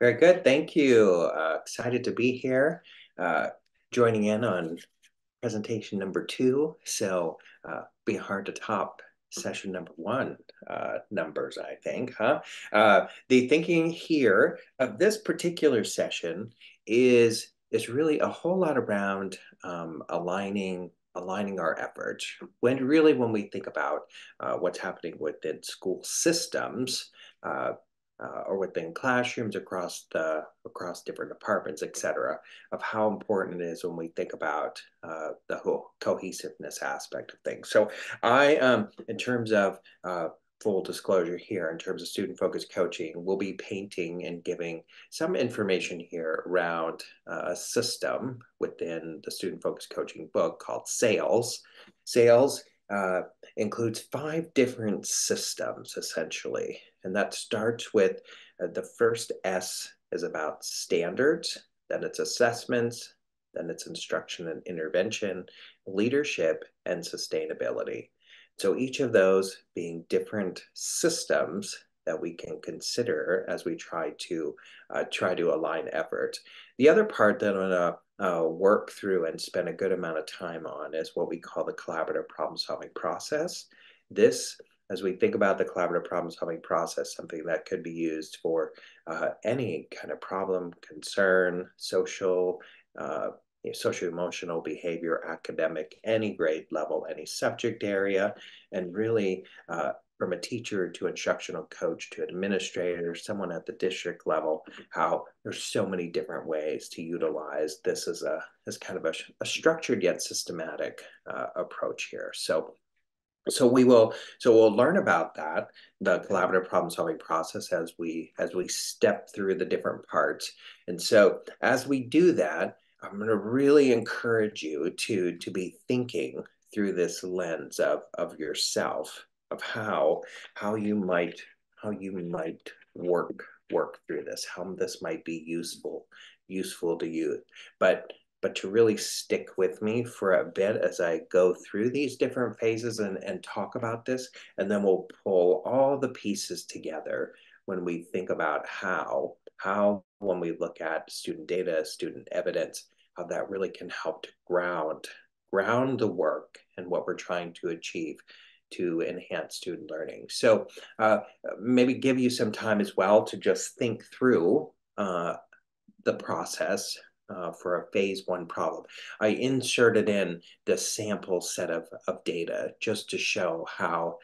Very good. Thank you. Uh, excited to be here, uh, joining in on presentation number two. So uh, be hard to top session number one uh, numbers, I think, huh? Uh, the thinking here of this particular session is is really a whole lot around um, aligning aligning our efforts. When really, when we think about uh, what's happening within school systems, uh, or within classrooms across the across different departments, et cetera, of how important it is when we think about uh, the whole cohesiveness aspect of things. So I, um, in terms of uh, full disclosure here, in terms of student-focused coaching, we'll be painting and giving some information here around uh, a system within the student-focused coaching book called SAILS. SAILS uh, includes five different systems, essentially. And that starts with uh, the first S is about standards, then it's assessments, then it's instruction and intervention, leadership, and sustainability. So each of those being different systems that we can consider as we try to uh, try to align effort. The other part that I'm gonna uh, work through and spend a good amount of time on is what we call the collaborative problem solving process. This, as we think about the collaborative problem solving process, something that could be used for uh, any kind of problem, concern, social, uh, social emotional behavior, academic, any grade level, any subject area, and really uh, from a teacher to instructional coach to administrator, or someone at the district level, how there's so many different ways to utilize this as a as kind of a, a structured yet systematic uh, approach here. So so we will so we'll learn about that the collaborative problem solving process as we as we step through the different parts and so as we do that i'm going to really encourage you to to be thinking through this lens of of yourself of how how you might how you might work work through this, how this might be useful useful to you. But but to really stick with me for a bit as I go through these different phases and, and talk about this, and then we'll pull all the pieces together when we think about how, how when we look at student data, student evidence, how that really can help to ground, ground the work and what we're trying to achieve to enhance student learning. So uh, maybe give you some time as well to just think through uh, the process uh, for a phase one problem. I inserted in the sample set of, of data just to show how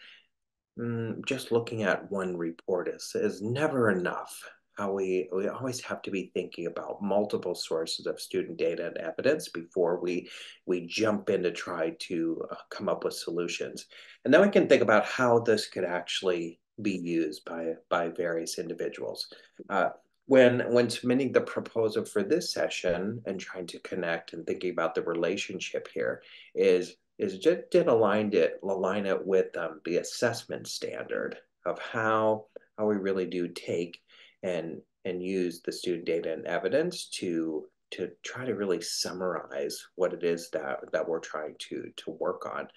mm, just looking at one report is, is never enough how we, we always have to be thinking about multiple sources of student data and evidence before we, we jump in to try to uh, come up with solutions. And then we can think about how this could actually be used by, by various individuals. Uh, when, when submitting the proposal for this session and trying to connect and thinking about the relationship here is, is just did align it, align it with um, the assessment standard of how, how we really do take and and use the student data and evidence to to try to really summarize what it is that that we're trying to to work on.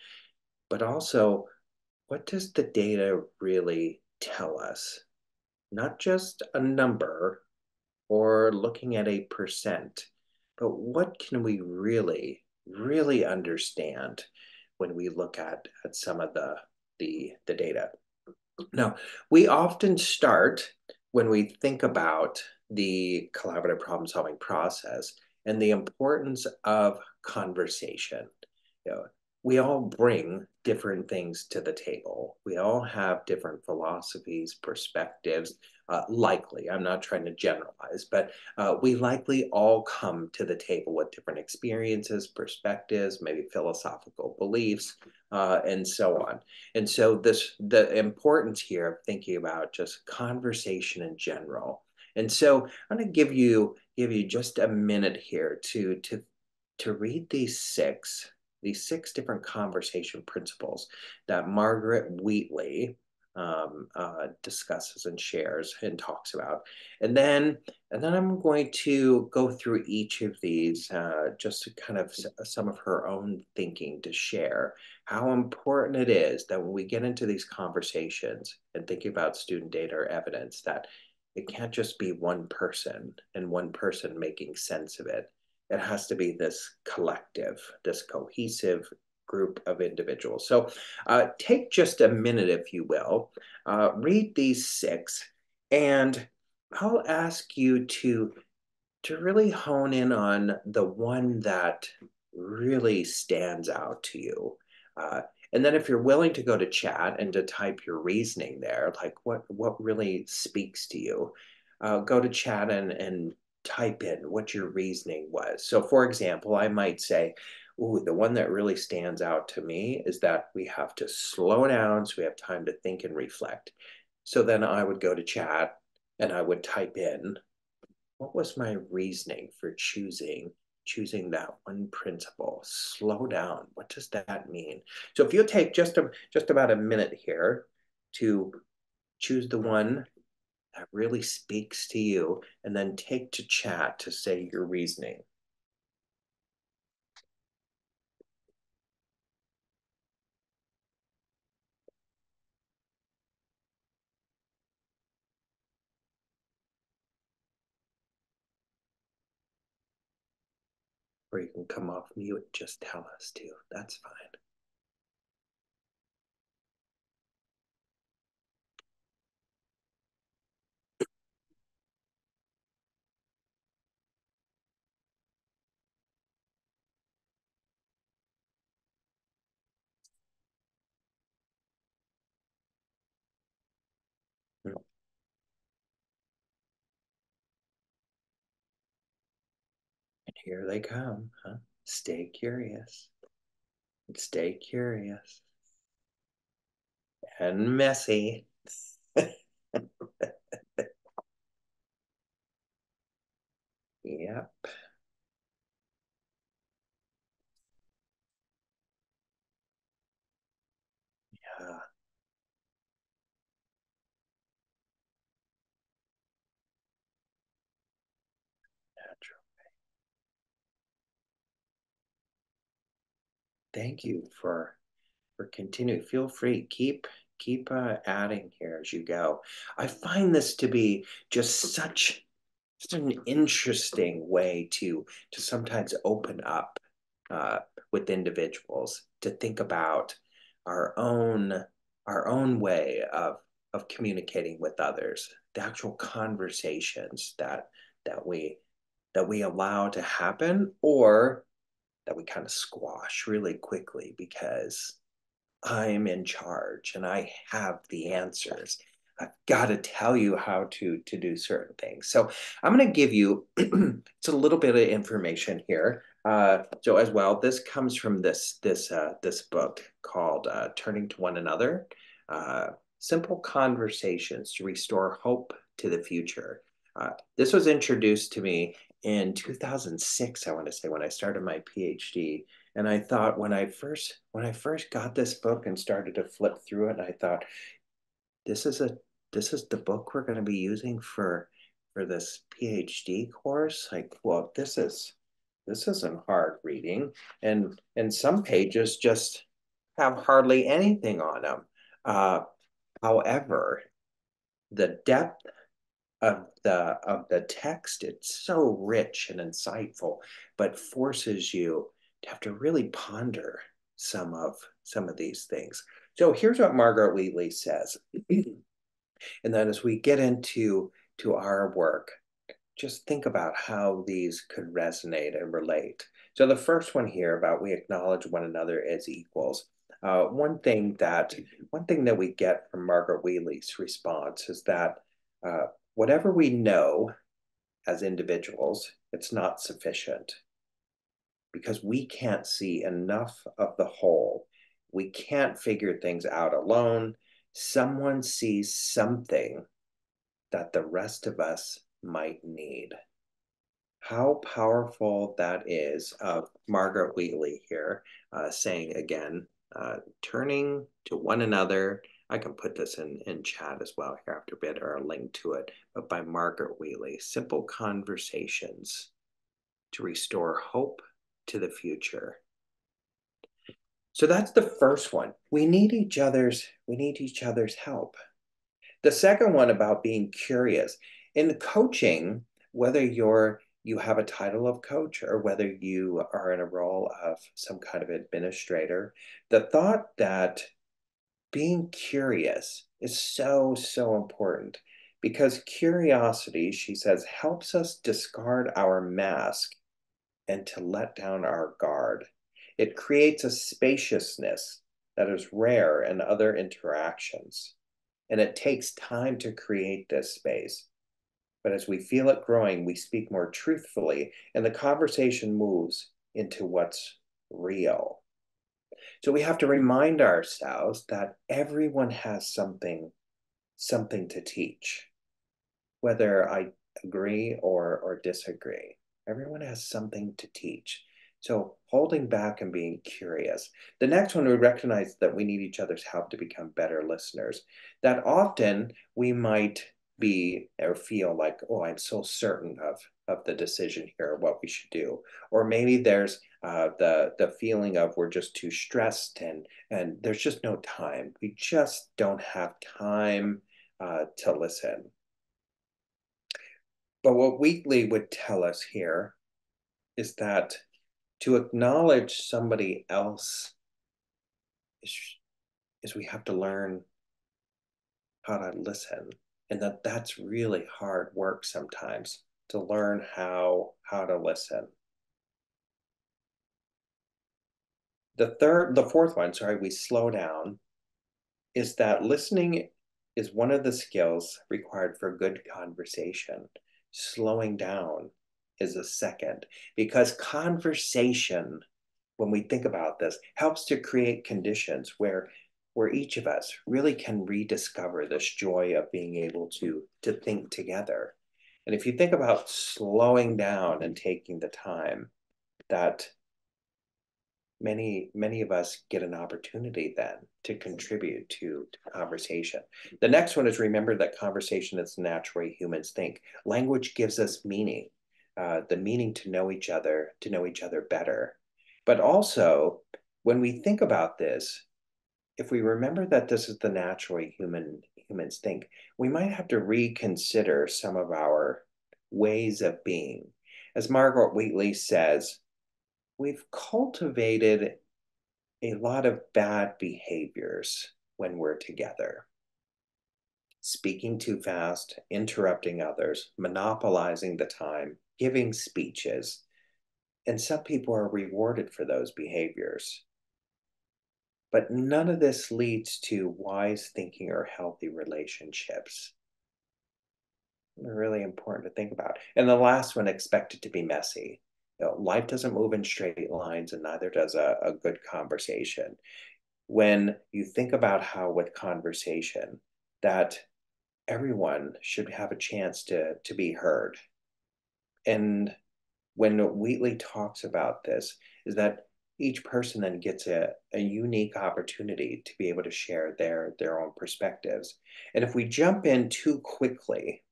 But also what does the data really tell us not just a number or looking at a percent but what can we really really understand when we look at at some of the the the data? Now we often start when we think about the collaborative problem solving process and the importance of conversation, you know, we all bring different things to the table. We all have different philosophies, perspectives, uh, likely. I'm not trying to generalize, but uh, we likely all come to the table with different experiences, perspectives, maybe philosophical beliefs, uh, and so on. And so this the importance here of thinking about just conversation in general. And so I'm going to give you give you just a minute here to to to read these six these six different conversation principles that Margaret Wheatley um, uh, discusses and shares and talks about. And then, and then I'm going to go through each of these, uh, just to kind of some of her own thinking to share how important it is that when we get into these conversations and thinking about student data or evidence, that it can't just be one person and one person making sense of it. It has to be this collective, this cohesive group of individuals. So uh, take just a minute, if you will, uh, read these six, and I'll ask you to to really hone in on the one that really stands out to you. Uh, and then if you're willing to go to chat and to type your reasoning there, like what what really speaks to you, uh, go to chat and and type in what your reasoning was. So for example, I might say, ooh, the one that really stands out to me is that we have to slow down so we have time to think and reflect. So then I would go to chat and I would type in, what was my reasoning for choosing choosing that one principle. Slow down. What does that mean? So if you take just a, just about a minute here to choose the one that really speaks to you, and then take to chat to say your reasoning. or you can come off mute, just tell us to. That's fine. Here they come, huh? Stay curious. Stay curious. And messy. yep. Yeah. Natural. Thank you for for continuing. Feel free. Keep keep uh, adding here as you go. I find this to be just such such an interesting way to to sometimes open up uh, with individuals to think about our own our own way of of communicating with others, the actual conversations that that we that we allow to happen or that we kind of squash really quickly because I'm in charge and I have the answers. I've got to tell you how to to do certain things. So I'm going to give you it's a little bit of information here. Uh, so as well, this comes from this this uh, this book called uh, "Turning to One Another: uh, Simple Conversations to Restore Hope to the Future." Uh, this was introduced to me in 2006. I want to say when I started my PhD, and I thought when I first when I first got this book and started to flip through it, I thought this is a this is the book we're going to be using for for this PhD course. Like, well, this is this isn't hard reading, and and some pages just have hardly anything on them. Uh, however, the depth of the of the text. It's so rich and insightful but forces you to have to really ponder some of some of these things. So here's what margaret wheatley says. And then as we get into to our work just think about how these could resonate and relate. So the first one here about we acknowledge one another as equals. Uh, one thing that one thing that we get from margaret wheatley's response is that uh, whatever we know as individuals, it's not sufficient because we can't see enough of the whole. We can't figure things out alone. Someone sees something that the rest of us might need. How powerful that is of Margaret Wheatley here, uh, saying again, uh, turning to one another I can put this in, in chat as well here after a bit or a link to it, but by Margaret Wheatley, Simple Conversations to Restore Hope to the Future. So that's the first one. We need each other's, we need each other's help. The second one about being curious, in coaching, whether you're you have a title of coach or whether you are in a role of some kind of administrator, the thought that being curious is so, so important because curiosity, she says, helps us discard our mask and to let down our guard. It creates a spaciousness that is rare in other interactions. And it takes time to create this space. But as we feel it growing, we speak more truthfully, and the conversation moves into what's real. So we have to remind ourselves that everyone has something, something to teach, whether I agree or, or disagree. Everyone has something to teach. So holding back and being curious. The next one, we recognize that we need each other's help to become better listeners. That often we might be or feel like, oh, I'm so certain of of the decision here, what we should do, or maybe there's uh, the the feeling of we're just too stressed and and there's just no time. We just don't have time uh, to listen. But what Wheatley would tell us here is that to acknowledge somebody else is, is we have to learn how to listen and that that's really hard work sometimes to learn how how to listen. The third the fourth one sorry we slow down is that listening is one of the skills required for good conversation. Slowing down is a second because conversation when we think about this helps to create conditions where where each of us really can rediscover this joy of being able to to think together and if you think about slowing down and taking the time that many many of us get an opportunity then to contribute to, to conversation. The next one is remember that conversation is naturally humans think. Language gives us meaning uh, the meaning to know each other to know each other better. But also when we think about this if we remember that this is the naturally human humans think, we might have to reconsider some of our ways of being. As Margaret Wheatley says, we've cultivated a lot of bad behaviors when we're together. Speaking too fast, interrupting others, monopolizing the time, giving speeches. And some people are rewarded for those behaviors. But none of this leads to wise thinking or healthy relationships. Really important to think about. And the last one, expect it to be messy. You know, life doesn't move in straight lines, and neither does a, a good conversation. When you think about how, with conversation, that everyone should have a chance to, to be heard. And when Wheatley talks about this, is that each person then gets a, a unique opportunity to be able to share their their own perspectives. And if we jump in too quickly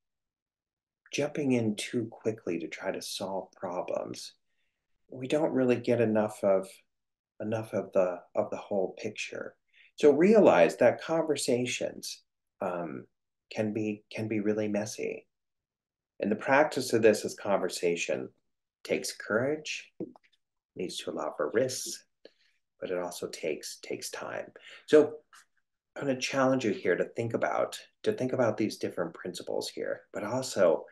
jumping in too quickly to try to solve problems we don't really get enough of enough of the of the whole picture. So realize that conversations um, can be can be really messy. And the practice of this is conversation takes courage needs to allow for risks, but it also takes takes time. So I'm going to challenge you here to think about to think about these different principles here, but also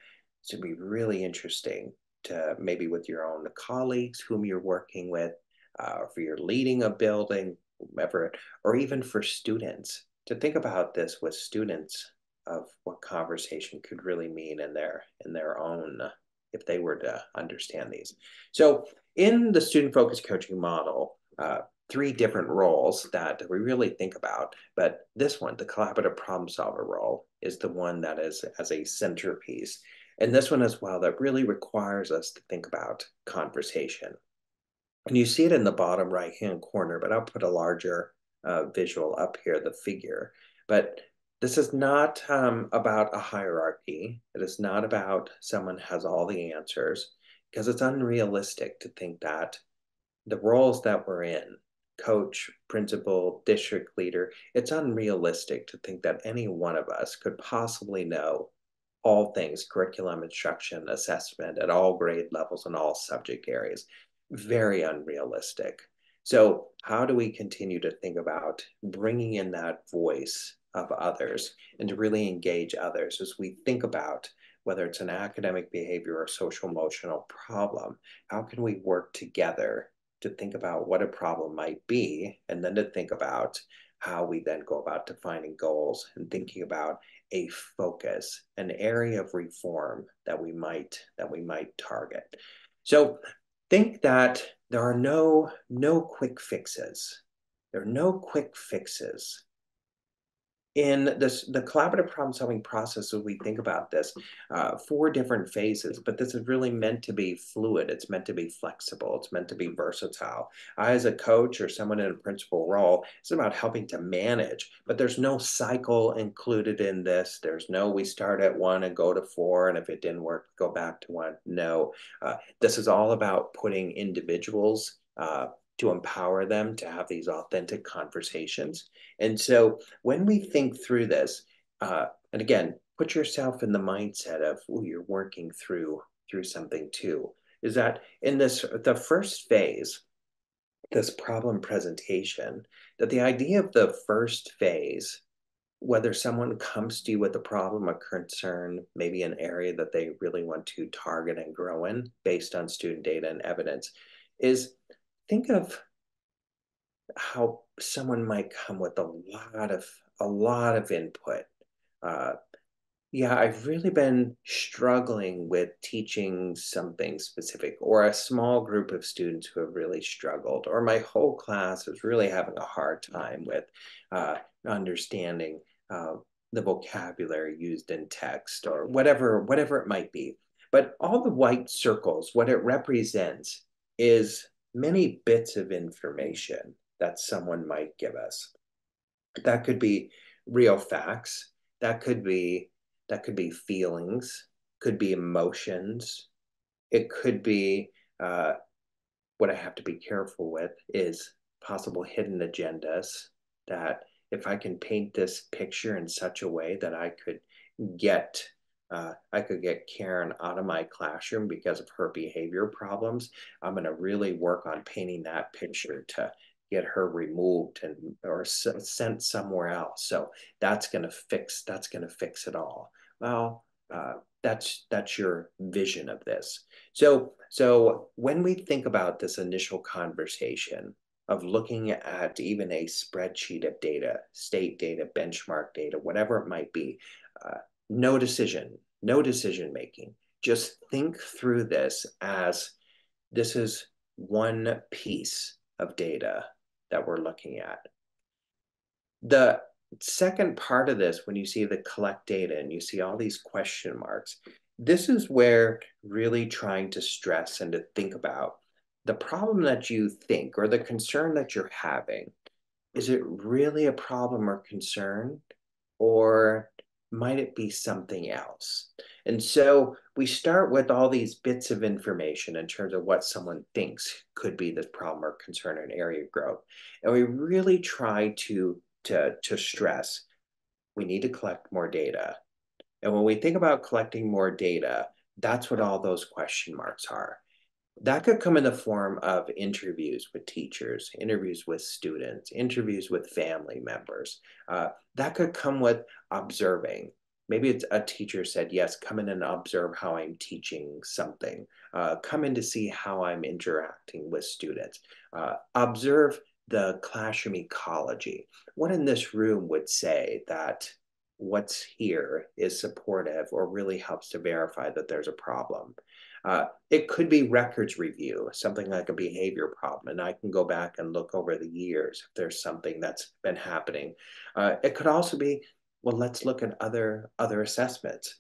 it's going to be really interesting to maybe with your own colleagues whom you're working with, uh, for your leading a building, whomever, or even for students to think about this with students of what conversation could really mean in their in their own if they were to understand these. So in the student focused coaching model, uh, three different roles that we really think about, but this one, the collaborative problem solver role, is the one that is as a centerpiece. And this one as well that really requires us to think about conversation. And you see it in the bottom right hand corner, but I'll put a larger uh, visual up here, the figure. But this is not um, about a hierarchy. It is not about someone has all the answers because it's unrealistic to think that the roles that we're in coach, principal, district leader it's unrealistic to think that any one of us could possibly know all things curriculum, instruction, assessment at all grade levels and all subject areas. Very unrealistic. So, how do we continue to think about bringing in that voice of others and to really engage others as we think about whether it's an academic behavior or social emotional problem? How can we work together to think about what a problem might be and then to think about how we then go about defining goals and thinking about a focus, an area of reform that we might that we might target. So think that there are no no quick fixes. There are no quick fixes in this the collaborative problem solving process as we think about this uh, four different phases but this is really meant to be fluid. It's meant to be flexible. It's meant to be versatile. I as a coach or someone in a principal role it's about helping to manage but there's no cycle included in this. There's no we start at one and go to four and if it didn't work go back to one. No. Uh, this is all about putting individuals uh, to empower them to have these authentic conversations. And so when we think through this, uh, and again, put yourself in the mindset of, oh, you're working through through something too. Is that in this the first phase, this problem presentation, that the idea of the first phase, whether someone comes to you with a problem, a concern, maybe an area that they really want to target and grow in based on student data and evidence, is think of how someone might come with a lot of a lot of input. Uh, yeah, I've really been struggling with teaching something specific, or a small group of students who have really struggled, or my whole class is really having a hard time with uh, understanding uh, the vocabulary used in text, or whatever whatever it might be. But all the white circles, what it represents is many bits of information that someone might give us. That could be real facts. That could be that could be feelings. Could be emotions. It could be uh, what I have to be careful with is possible hidden agendas. That if I can paint this picture in such a way that I could get uh, I could get Karen out of my classroom because of her behavior problems. I'm going to really work on painting that picture to get her removed and or sent somewhere else. So that's going to fix that's going to fix it all. Well, uh, that's that's your vision of this. So so when we think about this initial conversation of looking at even a spreadsheet of data, state data, benchmark data, whatever it might be, uh, no decision, no decision making. Just think through this as this is one piece of data that we're looking at. The second part of this, when you see the collect data and you see all these question marks, this is where really trying to stress and to think about the problem that you think or the concern that you're having. Is it really a problem or concern? Or might it be something else? And so we start with all these bits of information in terms of what someone thinks could be the problem or concern or an area of growth. And we really try to, to, to stress we need to collect more data. And when we think about collecting more data, that's what all those question marks are. That could come in the form of interviews with teachers, interviews with students, interviews with family members. Uh, that could come with observing. Maybe it's a teacher said, yes, come in and observe how I'm teaching something. Uh, come in to see how I'm interacting with students. Uh, observe the classroom ecology. What in this room would say that what's here is supportive or really helps to verify that there's a problem? Uh, it could be records review, something like a behavior problem, and I can go back and look over the years if there's something that's been happening. Uh, it could also be, well, let's look at other other assessments,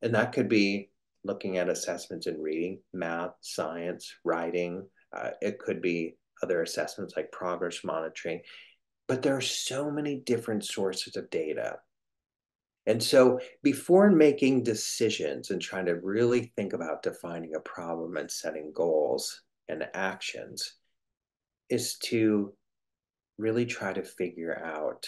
and that could be looking at assessments in reading, math, science, writing. Uh, it could be other assessments like progress monitoring, but there are so many different sources of data and so before making decisions and trying to really think about defining a problem and setting goals and actions is to really try to figure out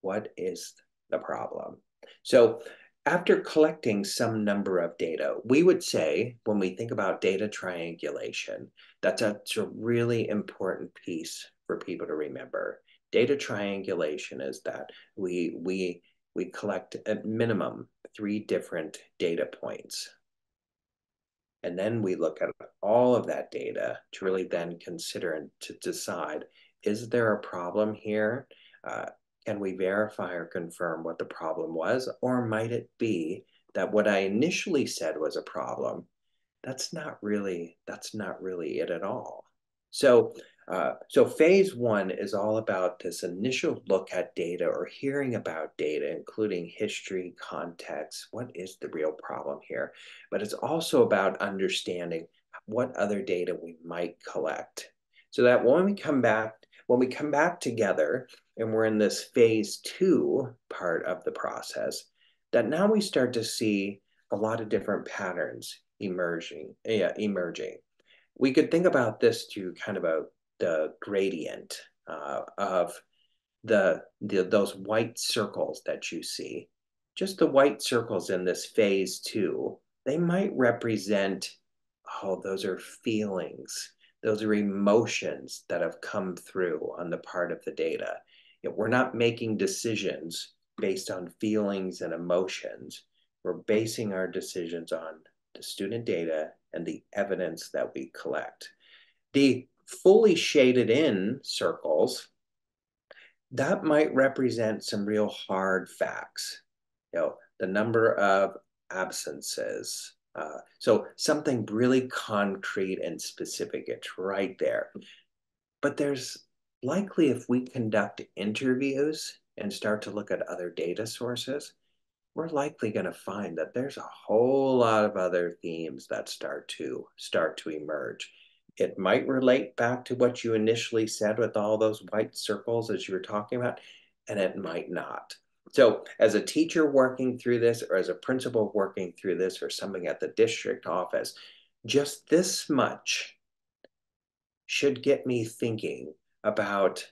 what is the problem. So after collecting some number of data, we would say when we think about data triangulation, that's a, a really important piece for people to remember. Data triangulation is that we we we collect at minimum three different data points. And then we look at all of that data to really then consider and to decide, is there a problem here? Uh, can we verify or confirm what the problem was? Or might it be that what I initially said was a problem, that's not really, that's not really it at all. So, uh, so phase one is all about this initial look at data or hearing about data, including history, context, what is the real problem here? But it's also about understanding what other data we might collect. So that when we come back, when we come back together and we're in this phase two part of the process, that now we start to see a lot of different patterns emerging, yeah, emerging. We could think about this to kind of a the gradient uh, of the, the those white circles that you see. Just the white circles in this phase two, they might represent, oh, those are feelings. Those are emotions that have come through on the part of the data we're not making decisions based on feelings and emotions. We're basing our decisions on the student data and the evidence that we collect. The fully shaded in circles, that might represent some real hard facts. You know, the number of absences. Uh, so something really concrete and specific, it's right there. But there's likely if we conduct interviews and start to look at other data sources, we're likely going to find that there's a whole lot of other themes that start to start to emerge. It might relate back to what you initially said with all those white circles as you were talking about, and it might not. So, as a teacher working through this, or as a principal working through this, or something at the district office, just this much should get me thinking about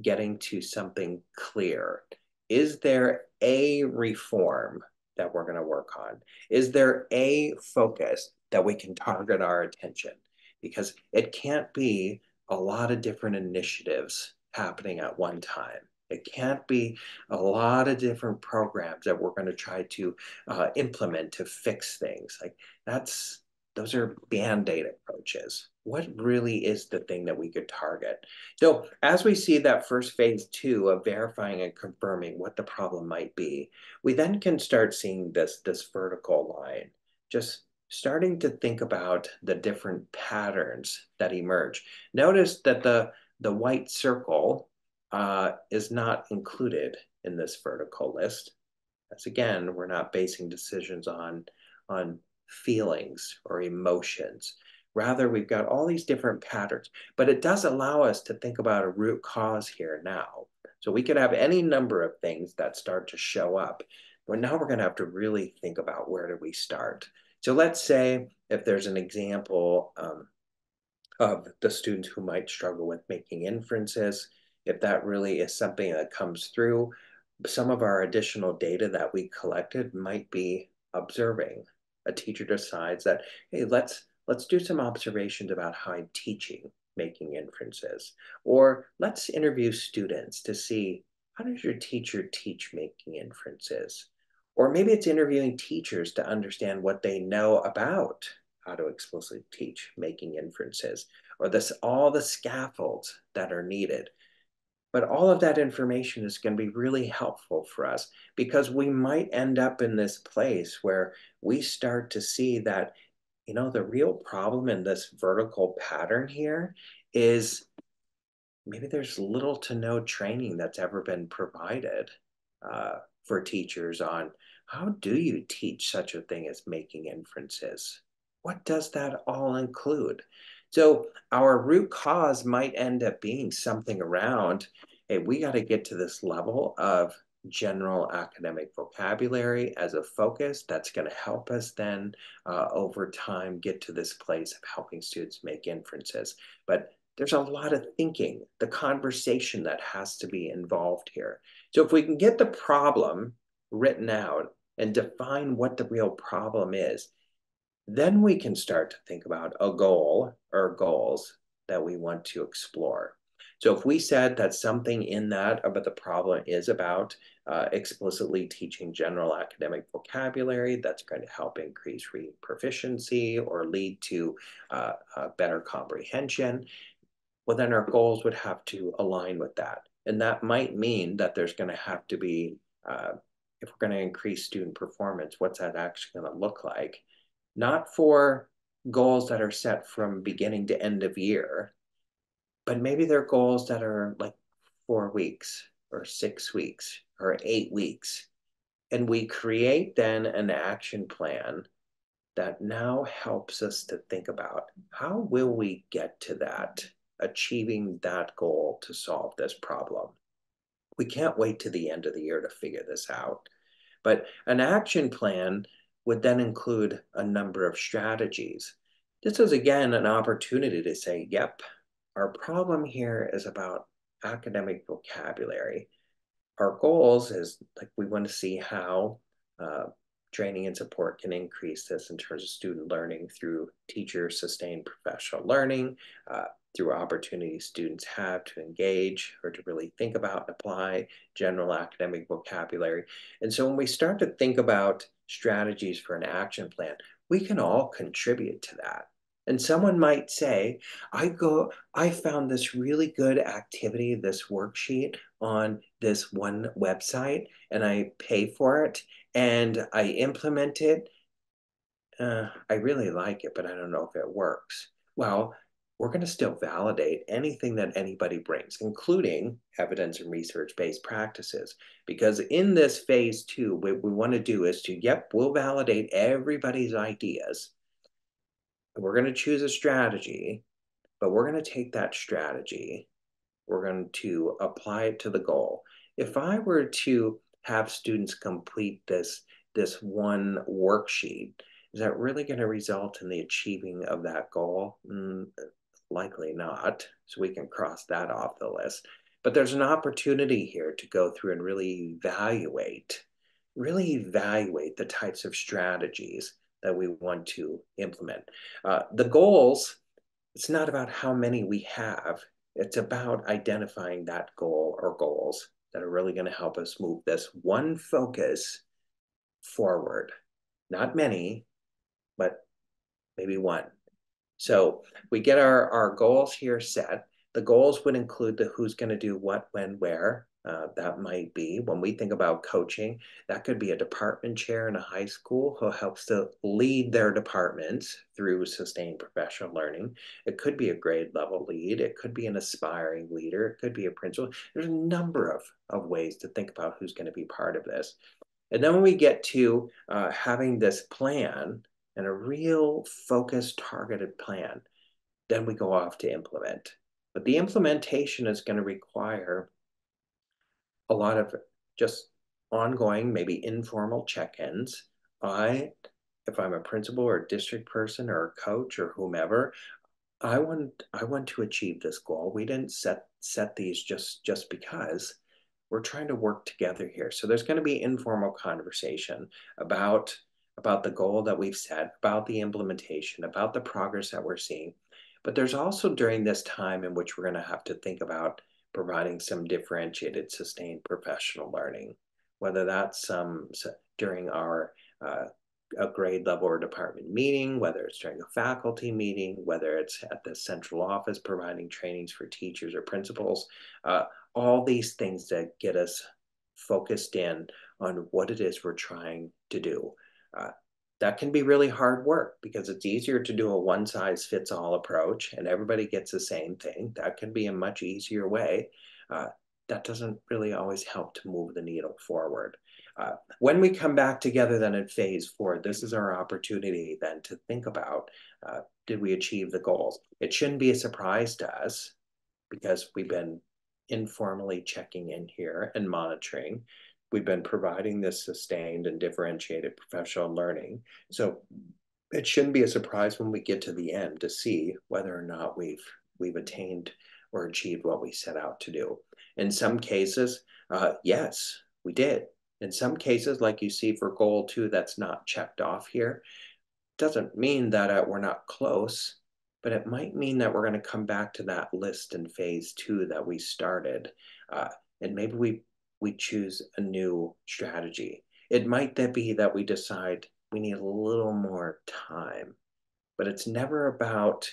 getting to something clear. Is there a reform that we're going to work on? Is there a focus that we can target our attention? Because it can't be a lot of different initiatives happening at one time. It can't be a lot of different programs that we're going to try to uh, implement to fix things. Like that's those are band-aid approaches what really is the thing that we could target so as we see that first phase two of verifying and confirming what the problem might be we then can start seeing this this vertical line just starting to think about the different patterns that emerge notice that the the white circle uh, is not included in this vertical list as again we're not basing decisions on on feelings or emotions. Rather, we've got all these different patterns, but it does allow us to think about a root cause here now. So we could have any number of things that start to show up, but now we're going to have to really think about where do we start. So let's say if there's an example um, of the students who might struggle with making inferences, if that really is something that comes through, some of our additional data that we collected might be observing a teacher decides that, hey, let's let's do some observations about how I'm teaching making inferences. Or let's interview students to see how does your teacher teach making inferences? Or maybe it's interviewing teachers to understand what they know about how to explicitly teach making inferences, or this all the scaffolds that are needed. But all of that information is going to be really helpful for us because we might end up in this place where we start to see that, you know, the real problem in this vertical pattern here is maybe there's little to no training that's ever been provided uh, for teachers on how do you teach such a thing as making inferences? What does that all include? So our root cause might end up being something around, hey, we got to get to this level of general academic vocabulary as a focus that's going to help us then uh, over time get to this place of helping students make inferences. But there's a lot of thinking, the conversation that has to be involved here. So if we can get the problem written out and define what the real problem is, then we can start to think about a goal or goals that we want to explore. So if we said that something in that about the problem is about uh, explicitly teaching general academic vocabulary that's going to help increase reading proficiency or lead to uh, better comprehension, well, then our goals would have to align with that. And that might mean that there's going to have to be, uh, if we're going to increase student performance, what's that actually going to look like? Not for goals that are set from beginning to end of year, but maybe they're goals that are like four weeks or six weeks or eight weeks. And we create then an action plan that now helps us to think about how will we get to that, achieving that goal to solve this problem. We can't wait to the end of the year to figure this out. But an action plan would then include a number of strategies. This is again an opportunity to say, yep, our problem here is about academic vocabulary. Our goals is like we want to see how uh, training and support can increase this in terms of student learning through teacher sustained professional learning, uh, through opportunities students have to engage or to really think about and apply general academic vocabulary. And so when we start to think about strategies for an action plan, we can all contribute to that. And someone might say, I go, I found this really good activity, this worksheet on this one website, and I pay for it and I implement it. Uh, I really like it, but I don't know if it works. Well, we're going to still validate anything that anybody brings, including evidence and research based practices. Because in this phase two, what we want to do is to, yep, we'll validate everybody's ideas we're going to choose a strategy, but we're going to take that strategy, we're going to apply it to the goal. If I were to have students complete this, this one worksheet, is that really going to result in the achieving of that goal? Mm, likely not. So we can cross that off the list. But there's an opportunity here to go through and really evaluate, really evaluate the types of strategies that we want to implement. Uh, the goals, it's not about how many we have, it's about identifying that goal or goals that are really going to help us move this one focus forward. Not many, but maybe one. So we get our, our goals here set. The goals would include the who's going to do what, when, where. Uh, that might be when we think about coaching that could be a department chair in a high school who helps to lead their departments through sustained professional learning. It could be a grade level lead. It could be an aspiring leader. It could be a principal. There's a number of, of ways to think about who's going to be part of this. And then when we get to uh, having this plan and a real focused targeted plan then we go off to implement but the implementation is going to require a lot of just ongoing, maybe informal check-ins. I, if I'm a principal or a district person or a coach or whomever, I want I want to achieve this goal. We didn't set set these just just because we're trying to work together here. So there's going to be informal conversation about about the goal that we've set, about the implementation, about the progress that we're seeing. But there's also during this time in which we're going to have to think about providing some differentiated sustained professional learning, whether that's some during our uh, a grade level or department meeting, whether it's during a faculty meeting, whether it's at the central office providing trainings for teachers or principals, uh, all these things that get us focused in on what it is we're trying to do. Uh, that can be really hard work because it's easier to do a one size fits all approach and everybody gets the same thing. That can be a much easier way. Uh, that doesn't really always help to move the needle forward. Uh, when we come back together then in phase four, this is our opportunity then to think about, uh, did we achieve the goals? It shouldn't be a surprise to us because we've been informally checking in here and monitoring we've been providing this sustained and differentiated professional learning. So it shouldn't be a surprise when we get to the end to see whether or not we've we've attained or achieved what we set out to do. In some cases, uh, yes, we did. In some cases, like you see for goal two, that's not checked off here. Doesn't mean that uh, we're not close, but it might mean that we're going to come back to that list in phase two that we started. Uh, and maybe we, we choose a new strategy. It might that be that we decide we need a little more time, but it's never about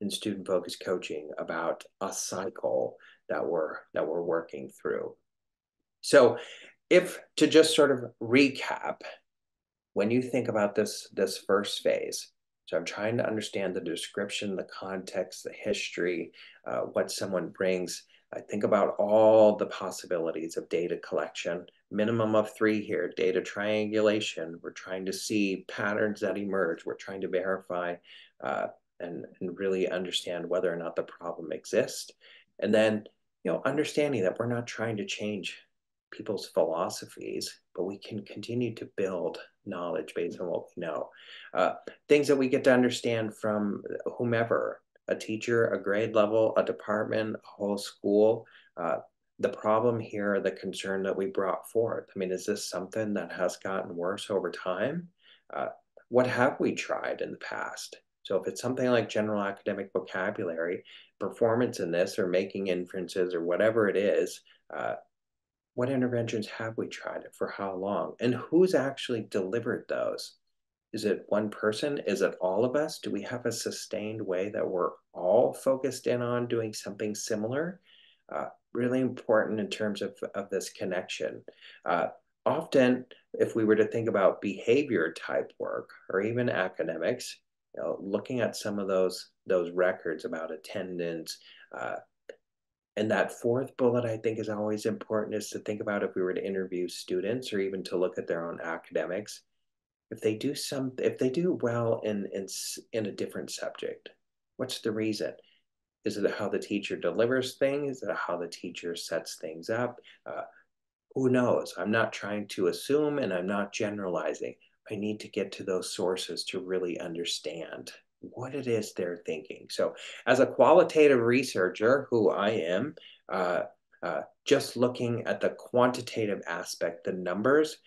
in student focused coaching about a cycle that we're that we're working through. So if to just sort of recap, when you think about this this first phase, so I'm trying to understand the description, the context, the history, uh, what someone brings. I think about all the possibilities of data collection, minimum of three here, data triangulation. We're trying to see patterns that emerge. We're trying to verify uh, and, and really understand whether or not the problem exists. And then, you know, understanding that we're not trying to change people's philosophies, but we can continue to build knowledge based on what we know. Uh, things that we get to understand from whomever, a teacher, a grade level, a department, a whole school. Uh, the problem here, the concern that we brought forth. I mean, is this something that has gotten worse over time? Uh, what have we tried in the past? So if it's something like general academic vocabulary, performance in this or making inferences or whatever it is, uh, what interventions have we tried for how long and who's actually delivered those? Is it one person? Is it all of us? Do we have a sustained way that we're all focused in on doing something similar? Uh, really important in terms of, of this connection. Uh, often, if we were to think about behavior type work or even academics, you know, looking at some of those those records about attendance, uh, and that fourth bullet I think is always important is to think about if we were to interview students or even to look at their own academics, if they do some, if they do well in in in a different subject, what's the reason? Is it how the teacher delivers things? Is it how the teacher sets things up? Uh, who knows? I'm not trying to assume and I'm not generalizing. I need to get to those sources to really understand what it is they're thinking. So, as a qualitative researcher, who I am, uh, uh, just looking at the quantitative aspect, the numbers,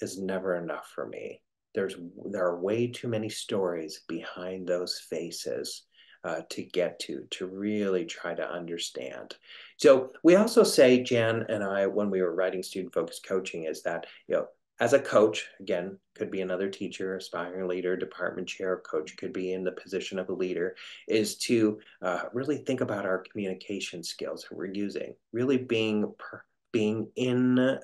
is never enough for me. There's there are way too many stories behind those faces uh, to get to to really try to understand. So we also say Jan and I when we were writing student focused coaching is that you know as a coach, again, could be another teacher, aspiring leader, department chair, coach could be in the position of a leader, is to uh, really think about our communication skills that we're using, really being being in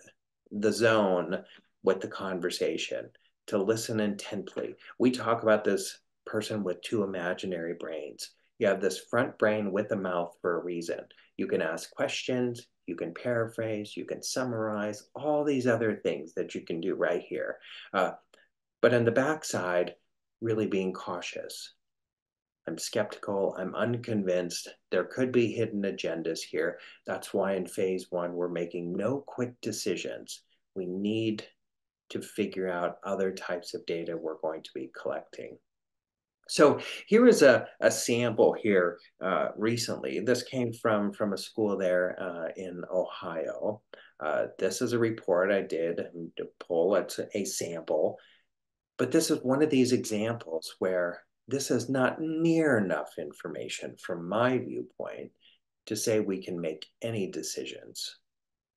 the zone with the conversation, to listen intently. We talk about this person with two imaginary brains. You have this front brain with a mouth for a reason. You can ask questions, you can paraphrase, you can summarize, all these other things that you can do right here. Uh, but on the backside, really being cautious. I'm skeptical, I'm unconvinced. There could be hidden agendas here. That's why in phase one, we're making no quick decisions. We need to figure out other types of data we're going to be collecting. So here is a, a sample here uh, recently. This came from, from a school there uh, in Ohio. Uh, this is a report I did to pull. It's a sample. But this is one of these examples where this is not near enough information from my viewpoint to say we can make any decisions.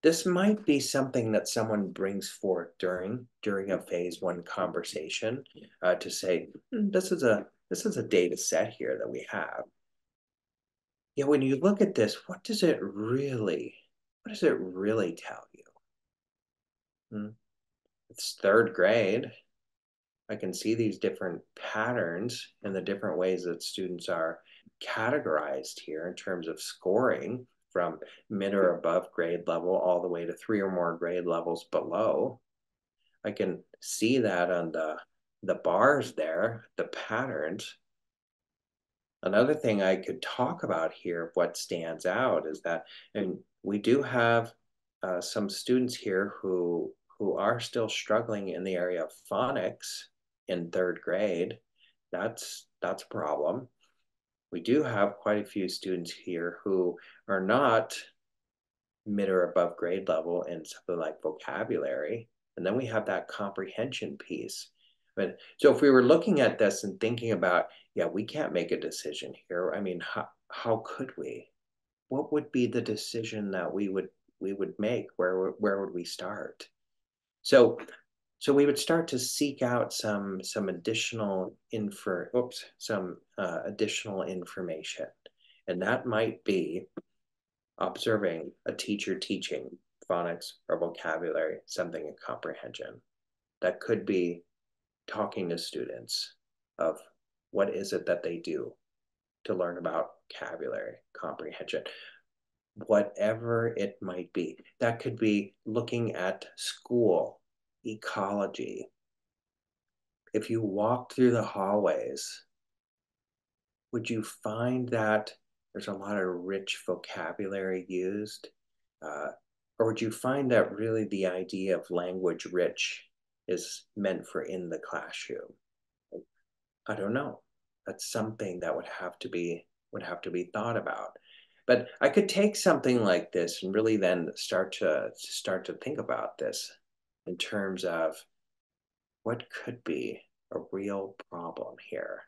This might be something that someone brings forth during during a phase one conversation uh, to say, mm, this is a this is a data set here that we have. Yeah, when you look at this, what does it really, what does it really tell you? Hmm. It's third grade. I can see these different patterns and the different ways that students are categorized here in terms of scoring from mid or above grade level all the way to three or more grade levels below. I can see that on the the bars there, the patterns. Another thing I could talk about here, what stands out is that, and we do have uh, some students here who who are still struggling in the area of phonics in third grade. That's that's a problem. We do have quite a few students here who are not mid or above grade level in something like vocabulary And then we have that comprehension piece. But so if we were looking at this and thinking about, yeah, we can't make a decision here. I mean, how, how could we? What would be the decision that we would we would make? Where where would we start? So so we would start to seek out some some additional infer oops some uh, additional information. And that might be observing a teacher teaching phonics or vocabulary something in comprehension. That could be talking to students of what is it that they do to learn about vocabulary comprehension whatever it might be. That could be looking at school ecology. If you walk through the hallways, would you find that there's a lot of rich vocabulary used? Uh, or would you find that really the idea of language rich is meant for in the classroom? I don't know. That's something that would have to be would have to be thought about. But I could take something like this and really then start to start to think about this in terms of what could be a real problem here.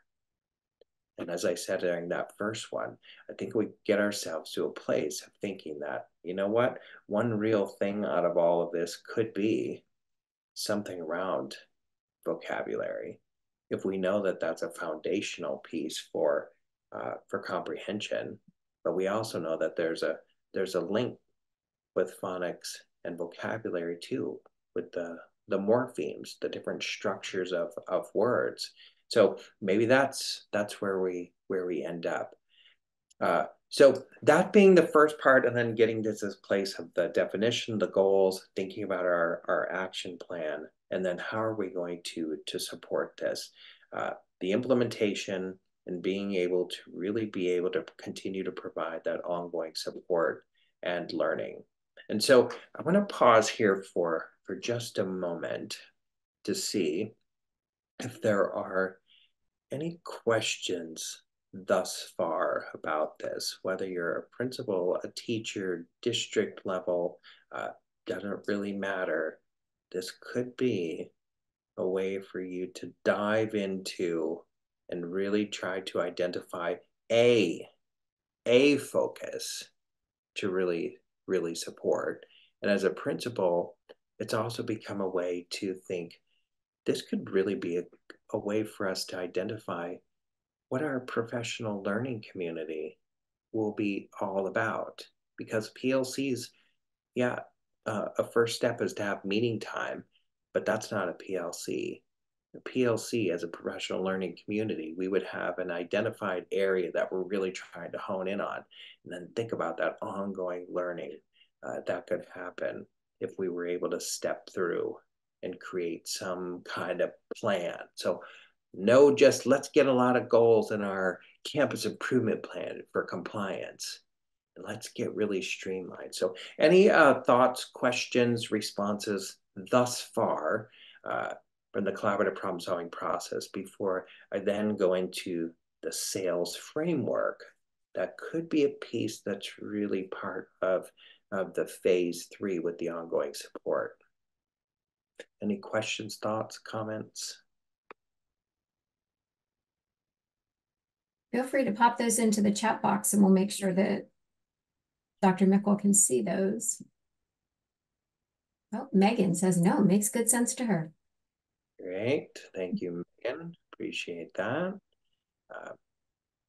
And as I said during that first one, I think we get ourselves to a place of thinking that, you know what, one real thing out of all of this could be something around vocabulary. If we know that that's a foundational piece for uh, for comprehension, but we also know that there's a there's a link with phonics and vocabulary too with the the morphemes, the different structures of of words. So maybe that's that's where we where we end up. Uh, so that being the first part, and then getting to this place of the definition, the goals, thinking about our our action plan, and then how are we going to to support this, uh, the implementation, and being able to really be able to continue to provide that ongoing support and learning. And so I want to pause here for for just a moment to see if there are any questions thus far about this, whether you're a principal, a teacher, district level, uh, doesn't really matter. This could be a way for you to dive into and really try to identify a a focus to really really support and as a principal it's also become a way to think this could really be a, a way for us to identify what our professional learning community will be all about. Because PLCs, yeah, uh, a first step is to have meeting time, but that's not a PLC. A PLC, as a professional learning community, we would have an identified area that we're really trying to hone in on, and then think about that ongoing learning uh, that could happen if we were able to step through and create some kind of plan. So, no, just let's get a lot of goals in our campus improvement plan for compliance. Let's get really streamlined. So, any uh, thoughts, questions, responses thus far uh, from the collaborative problem solving process before I then go into the SAILS framework? That could be a piece that's really part of of the phase three with the ongoing support. Any questions, thoughts, comments? Feel free to pop those into the chat box and we'll make sure that Dr. Mickle can see those. Oh, Megan says no, makes good sense to her. Great. Thank you, Megan. Appreciate that. Uh,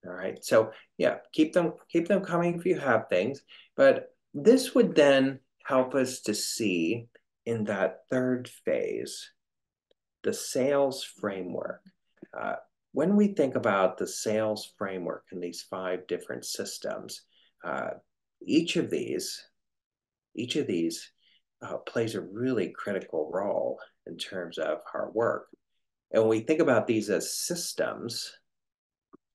all right. So yeah, keep them keep them coming if you have things. But this would then help us to see in that third phase the SAILS framework. Uh, when we think about the SAILS framework in these five different systems, uh, each of these, each of these uh, plays a really critical role in terms of our work. And when we think about these as systems,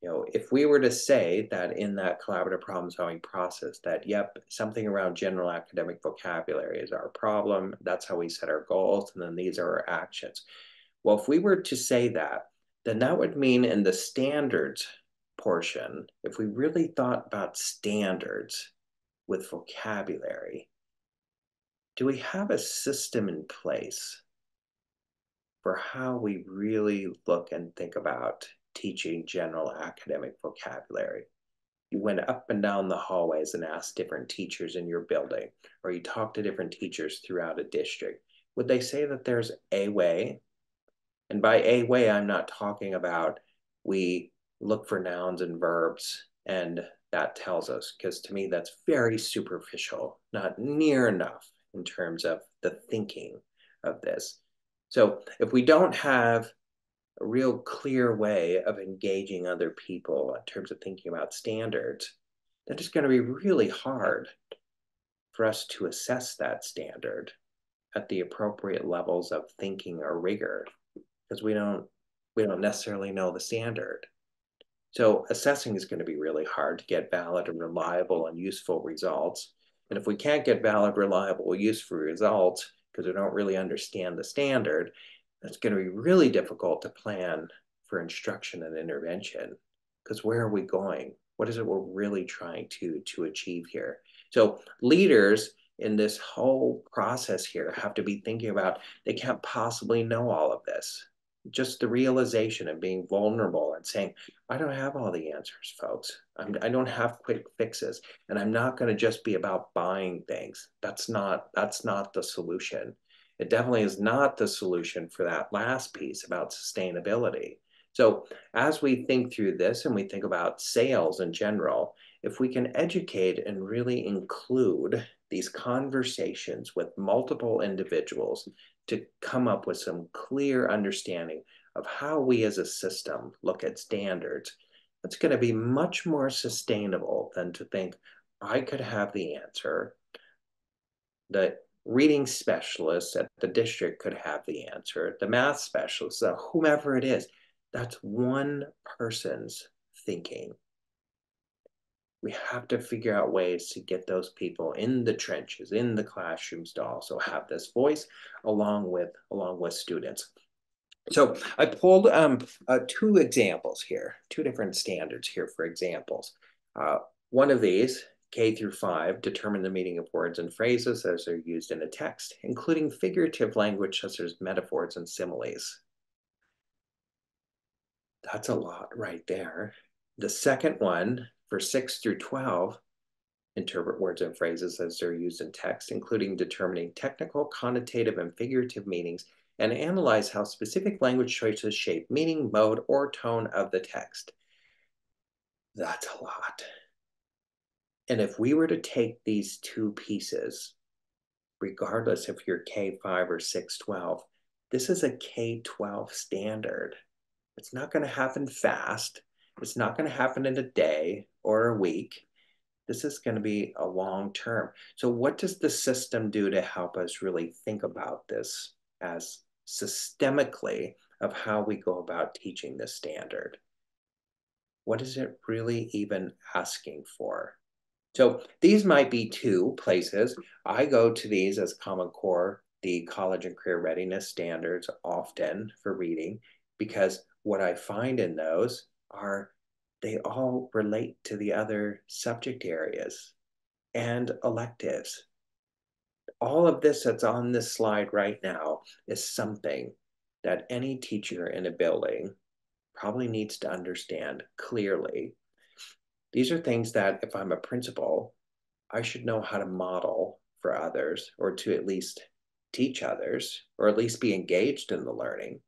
you know, if we were to say that in that collaborative problem solving process that, yep, something around general academic vocabulary is our problem, that's how we set our goals, and then these are our actions. Well, if we were to say that, then that would mean in the standards portion, if we really thought about standards with vocabulary, do we have a system in place for how we really look and think about teaching general academic vocabulary. You went up and down the hallways and asked different teachers in your building, or you talked to different teachers throughout a district. Would they say that there's a way? And by a way, I'm not talking about we look for nouns and verbs and that tells us, because to me, that's very superficial, not near enough in terms of the thinking of this. So if we don't have a real clear way of engaging other people in terms of thinking about standards, then it's going to be really hard for us to assess that standard at the appropriate levels of thinking or rigor because we don't we don't necessarily know the standard. So assessing is going to be really hard to get valid and reliable and useful results. And if we can't get valid, reliable, useful results because we don't really understand the standard, that's going to be really difficult to plan for instruction and intervention because where are we going? What is it we're really trying to, to achieve here? So leaders in this whole process here have to be thinking about they can't possibly know all of this just the realization of being vulnerable and saying, I don't have all the answers, folks. I'm, I do not have quick fixes, and I'm not going to just be about buying things. That's not that's not the solution. It definitely is not the solution for that last piece about sustainability. So as we think through this and we think about SAILS in general, if we can educate and really include these conversations with multiple individuals to come up with some clear understanding of how we as a system look at standards, that's going to be much more sustainable than to think I could have the answer. The reading specialist at the district could have the answer. The math specialist, whomever it is, that's one person's thinking we have to figure out ways to get those people in the trenches, in the classrooms to also have this voice along with, along with students. So I pulled um, uh, two examples here, two different standards here for examples. Uh, one of these, K through five, determine the meaning of words and phrases as they're used in a text, including figurative language such as metaphors and similes. That's a lot right there. The second one, for 6 through 12, interpret words and phrases as they're used in text, including determining technical, connotative, and figurative meanings, and analyze how specific language choices shape meaning, mode, or tone of the text. That's a lot. And if we were to take these two pieces, regardless if you're K5 or 612, this is a K12 standard. It's not going to happen fast. It's not going to happen in a day or a week. This is going to be a long term. So, what does the system do to help us really think about this as systemically of how we go about teaching this standard? What is it really even asking for? So, these might be two places. I go to these as Common Core, the college and career readiness standards, often for reading, because what I find in those are they all relate to the other subject areas and electives. All of this that's on this slide right now is something that any teacher in a building probably needs to understand clearly. These are things that, if I'm a principal, I should know how to model for others or to at least teach others or at least be engaged in the learning.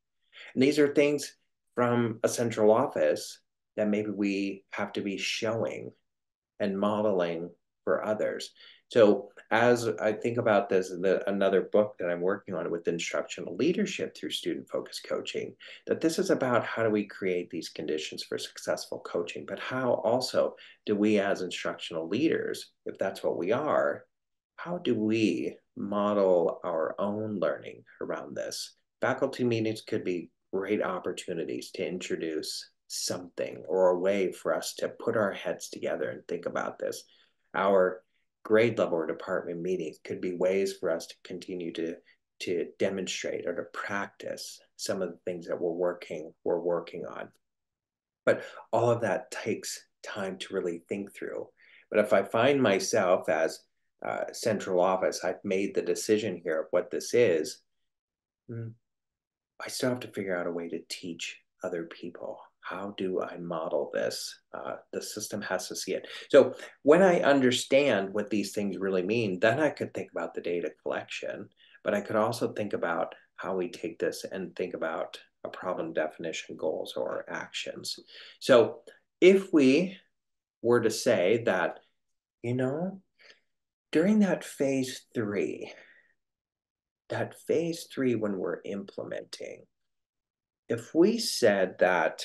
And these are things from a central office that maybe we have to be showing and modeling for others. So as I think about this, the, another book that I'm working on with instructional leadership through student focused coaching, that this is about how do we create these conditions for successful coaching, but how also do we as instructional leaders, if that's what we are, how do we model our own learning around this? Faculty meetings could be great opportunities to introduce something or a way for us to put our heads together and think about this. Our grade level or department meetings could be ways for us to continue to to demonstrate or to practice some of the things that we're working we're working on. But all of that takes time to really think through. But if I find myself as uh, central office, I've made the decision here of what this is. Hmm, I still have to figure out a way to teach other people. How do I model this? Uh, the system has to see it. So when I understand what these things really mean, then I could think about the data collection, but I could also think about how we take this and think about a problem definition goals or actions. So if we were to say that, you know, during that phase three, that phase three, when we're implementing, if we said that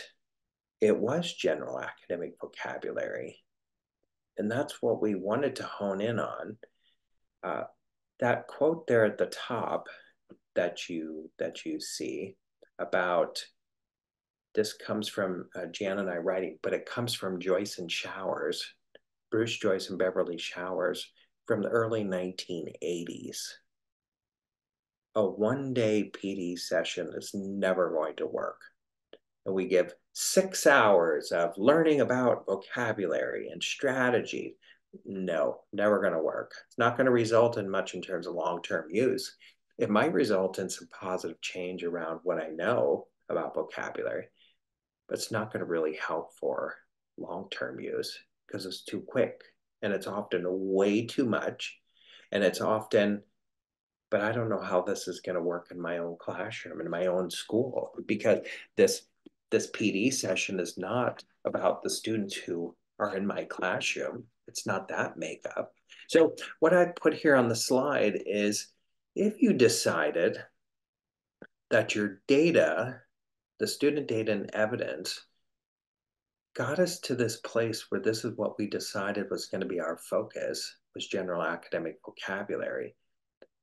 it was general academic vocabulary, and that's what we wanted to hone in on, uh, that quote there at the top that you that you see about this comes from uh, Jan and I writing, but it comes from Joyce and Showers, Bruce Joyce and Beverly Showers from the early 1980s. A one day PD session is never going to work. And we give six hours of learning about vocabulary and strategy. No, never going to work. It's not going to result in much in terms of long term use. It might result in some positive change around what I know about vocabulary, but it's not going to really help for long term use because it's too quick and it's often way too much. And it's often, but I don't know how this is going to work in my own classroom, in my own school, because this this PD session is not about the students who are in my classroom. It's not that makeup. So what I put here on the slide is if you decided that your data, the student data and evidence, got us to this place where this is what we decided was going to be our focus, was general academic vocabulary,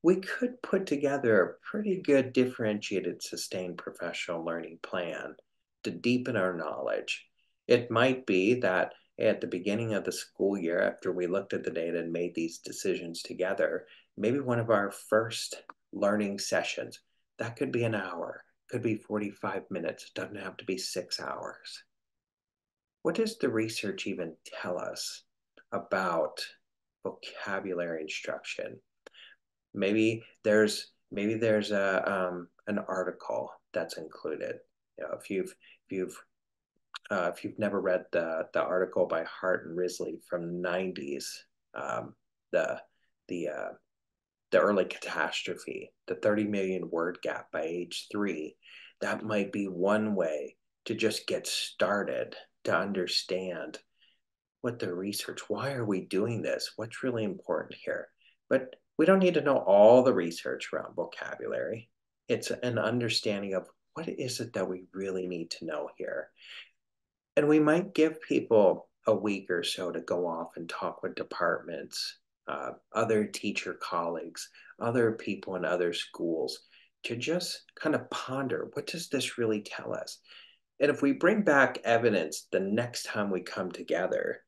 we could put together a pretty good differentiated sustained professional learning plan to deepen our knowledge. It might be that at the beginning of the school year, after we looked at the data and made these decisions together, maybe one of our first learning sessions, that could be an hour, could be 45 minutes, doesn't have to be six hours. What does the research even tell us about vocabulary instruction? Maybe there's maybe there's a um, an article that's included. You know, if you've you've uh, if you've never read the the article by Hart and Risley from the 90s, um, the the uh, the early catastrophe, the 30 million word gap by age three, that might be one way to just get started to understand what the research, why are we doing this? What's really important here? But we don't need to know all the research around vocabulary. It's an understanding of what is it that we really need to know here? And we might give people a week or so to go off and talk with departments, uh, other teacher colleagues, other people in other schools to just kind of ponder what does this really tell us? And if we bring back evidence the next time we come together,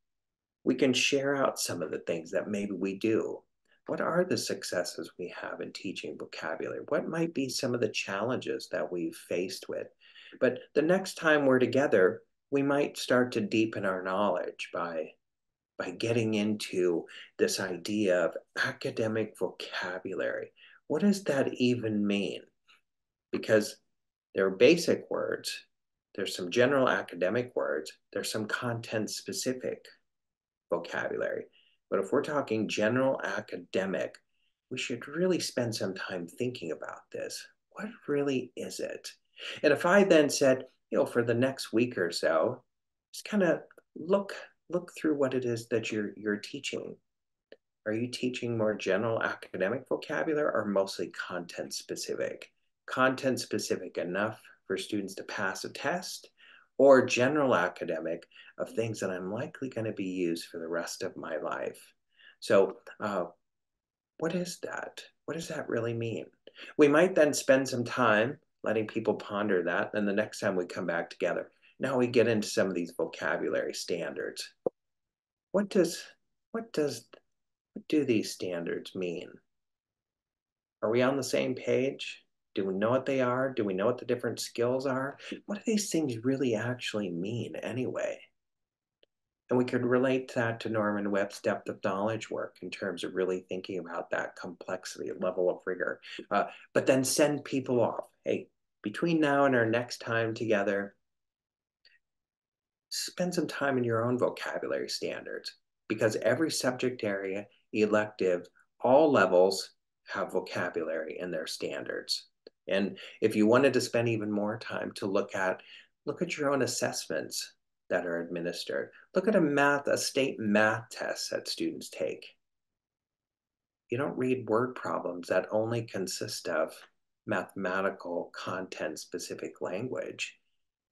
we can share out some of the things that maybe we do what are the successes we have in teaching vocabulary? What might be some of the challenges that we've faced with? But the next time we're together, we might start to deepen our knowledge by by getting into this idea of academic vocabulary. What does that even mean? Because there are basic words, there's some general academic words, there's some content specific vocabulary. But if we're talking general academic, we should really spend some time thinking about this. What really is it? And if I then said, you know, for the next week or so, just kind of look look through what it is that you're you're teaching. Are you teaching more general academic vocabulary or mostly content specific? Content specific enough for students to pass a test or general academic of things that I'm likely going to be used for the rest of my life. So, uh, what is that? What does that really mean? We might then spend some time letting people ponder that. And the next time we come back together, now we get into some of these vocabulary standards. What does, what does, what do these standards mean? Are we on the same page? Do we know what they are? Do we know what the different skills are? What do these things really actually mean anyway? And we could relate that to Norman Webb's depth of knowledge work in terms of really thinking about that complexity level of rigor. Uh, but then send people off. Hey, between now and our next time together, spend some time in your own vocabulary standards because every subject area, elective, all levels have vocabulary in their standards. And if you wanted to spend even more time to look at, look at your own assessments that are administered. Look at a math, a state math test that students take. You don't read word problems that only consist of mathematical content specific language.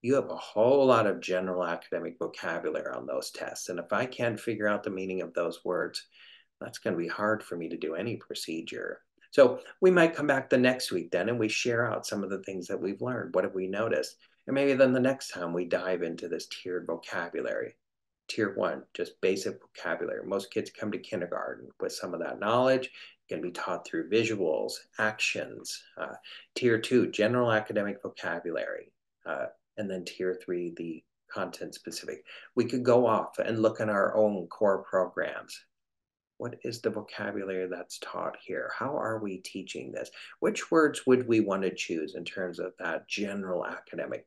You have a whole lot of general academic vocabulary on those tests. And if I can't figure out the meaning of those words, that's going to be hard for me to do any procedure. So we might come back the next week then and we share out some of the things that we've learned. What have we noticed? And maybe then the next time we dive into this tiered vocabulary. Tier one, just basic vocabulary. Most kids come to kindergarten with some of that knowledge. Can be taught through visuals, actions. Uh, tier two, general academic vocabulary. Uh, and then tier three, the content specific. We could go off and look at our own core programs what is the vocabulary that's taught here? How are we teaching this? Which words would we want to choose in terms of that general academic?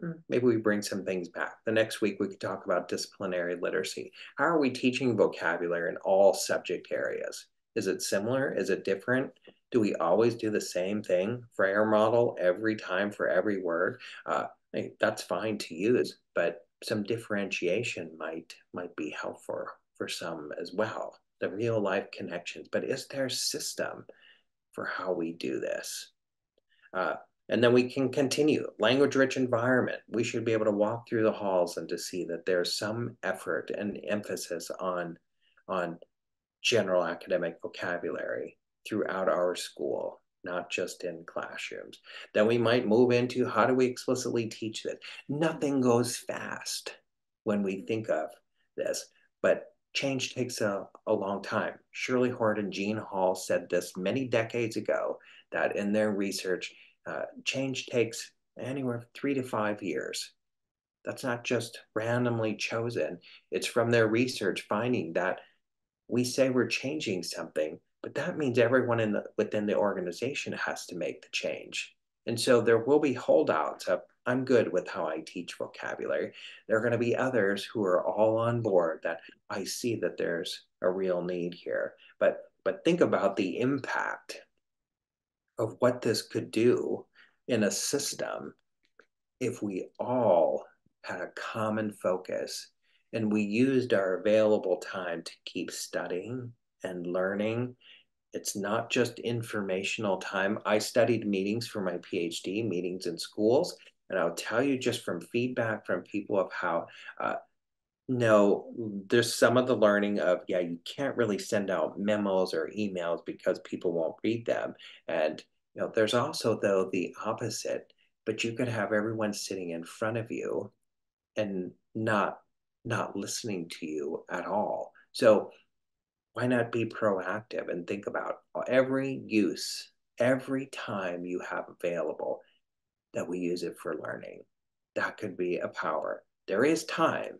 Hmm, maybe we bring some things back. The next week we could talk about disciplinary literacy. How are we teaching vocabulary in all subject areas? Is it similar? Is it different? Do we always do the same thing? Frayer model every time for every word? Uh, that's fine to use, but some differentiation might might be helpful for some as well the real life connections, but is there a system for how we do this? Uh, and then we can continue language rich environment. We should be able to walk through the halls and to see that there's some effort and emphasis on, on general academic vocabulary throughout our school, not just in classrooms. Then we might move into how do we explicitly teach this? Nothing goes fast when we think of this, but change takes a, a long time. Shirley Hord and Gene Hall said this many decades ago that in their research, uh, change takes anywhere three to five years. That's not just randomly chosen. It's from their research finding that we say we're changing something, but that means everyone in the, within the organization has to make the change. And so there will be holdouts of, I'm good with how I teach vocabulary. There are going to be others who are all on board that I see that there's a real need here. But but think about the impact of what this could do in a system if we all had a common focus and we used our available time to keep studying and learning it's not just informational time. I studied meetings for my PhD, meetings in schools, and I'll tell you just from feedback from people of how, uh, no, there's some of the learning of, yeah, you can't really send out memos or emails because people won't read them. And, you know, there's also, though, the opposite, but you could have everyone sitting in front of you and not not listening to you at all. So why not be proactive and think about every use, every time you have available that we use it for learning? That could be a power. There is time.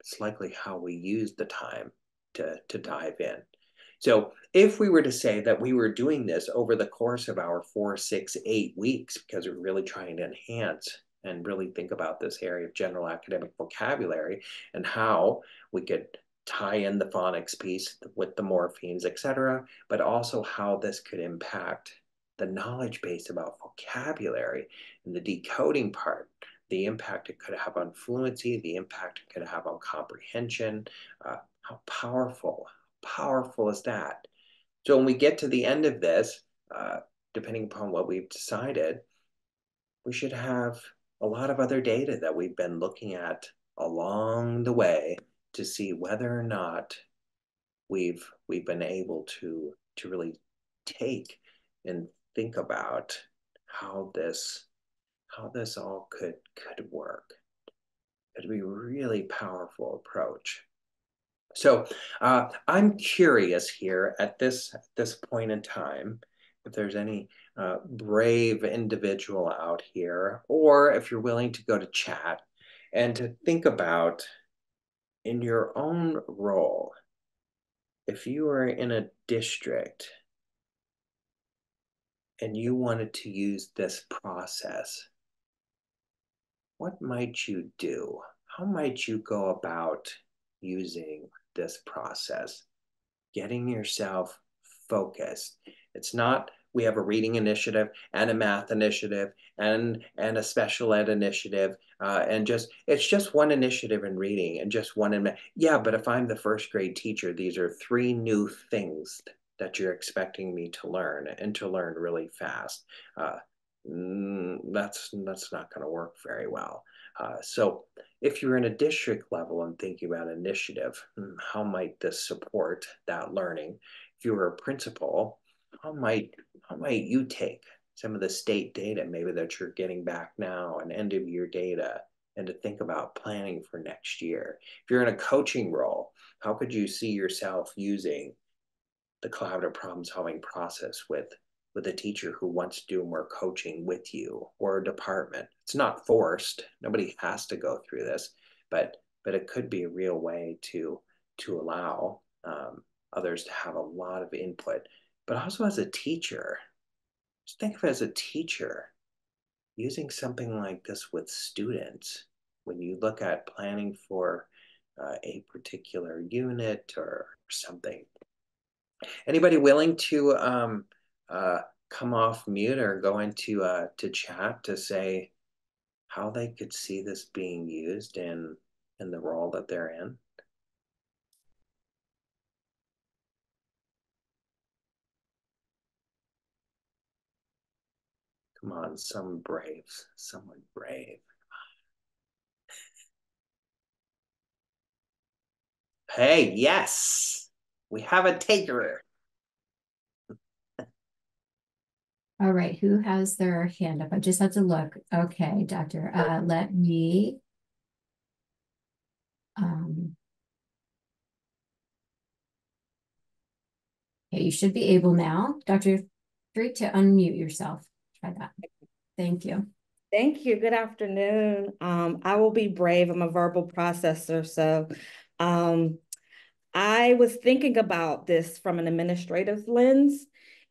It's likely how we use the time to, to dive in. So if we were to say that we were doing this over the course of our four, six, eight weeks, because we're really trying to enhance and really think about this area of general academic vocabulary and how we could tie in the phonics piece with the morphemes, etc., but also how this could impact the knowledge base about vocabulary and the decoding part, the impact it could have on fluency, the impact it could have on comprehension. Uh, how powerful, powerful is that? So when we get to the end of this, uh, depending upon what we've decided, we should have a lot of other data that we've been looking at along the way to see whether or not we've we've been able to to really take and think about how this how this all could could work. It'd be a really powerful approach. So uh, I'm curious here at this at this point in time if there's any uh, brave individual out here, or if you're willing to go to chat and to think about in your own role, if you are in a district and you wanted to use this process, what might you do? How might you go about using this process? Getting yourself focused. It's not we have a reading initiative and a math initiative and and a special ed initiative uh, and just it's just one initiative in reading and just one in math. yeah but if i'm the first grade teacher these are three new things that you're expecting me to learn and to learn really fast uh, mm, that's that's not going to work very well. Uh, so if you're in a district level and thinking about initiative hmm, how might this support that learning? If you were a principal how might how might you take some of the state data maybe that you're getting back now and end of year data and to think about planning for next year? If you're in a coaching role how could you see yourself using the collaborative problem solving process with with a teacher who wants to do more coaching with you or a department. It's not forced. Nobody has to go through this but but it could be a real way to to allow um, others to have a lot of input. But also as a teacher, just think of it as a teacher using something like this with students. When you look at planning for uh, a particular unit or something. Anybody willing to um, uh, come off mute or go into uh, to chat to say how they could see this being used in in the role that they're in? Come on, some braves, someone brave. Hey, yes, we have a taker. All right, who has their hand up? I just have to look. Okay, doctor, uh, let me. Um. Okay, you should be able now, Dr. Three, to unmute yourself try that. Thank you. Thank you. Good afternoon. Um, I will be brave. I'm a verbal processor. So um, I was thinking about this from an administrative lens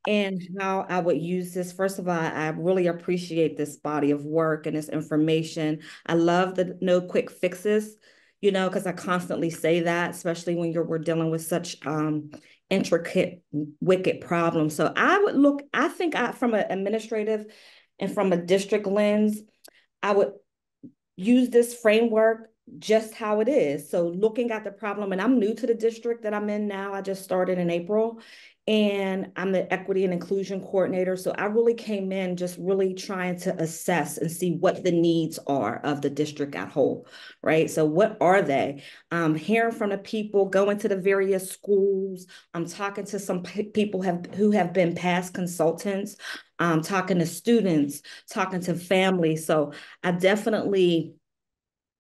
and how I would use this. First of all, I really appreciate this body of work and this information. I love the no quick fixes, you know, because I constantly say that, especially when you're we're dealing with such um, intricate, wicked problems. So I would look, I think I, from an administrative and from a district lens, I would use this framework just how it is. So looking at the problem, and I'm new to the district that I'm in now. I just started in April and I'm the equity and inclusion coordinator. So I really came in just really trying to assess and see what the needs are of the district at whole, right? So what are they? Um, hearing from the people, going to the various schools. I'm talking to some people have who have been past consultants, um, talking to students, talking to families. So I definitely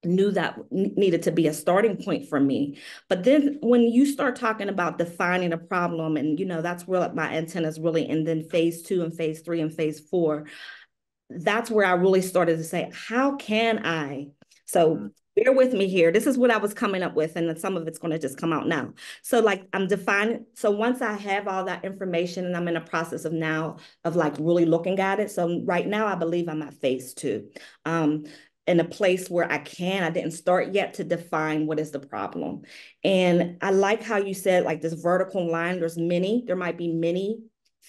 knew that needed to be a starting point for me. But then when you start talking about defining a problem, and you know, that's where my antennas really, and then phase two and phase three and phase four, that's where I really started to say, how can I? So mm-hmm. bear with me here. This is what I was coming up with, and then some of it's going to just come out now. So, like, I'm defining. So, once I have all that information, and I'm in a process of now of like really looking at it. So, right now, I believe I'm at phase two. Um, in a place where I can. I didn't start yet to define what is the problem. And I like how you said like this vertical line, there's many, there might be many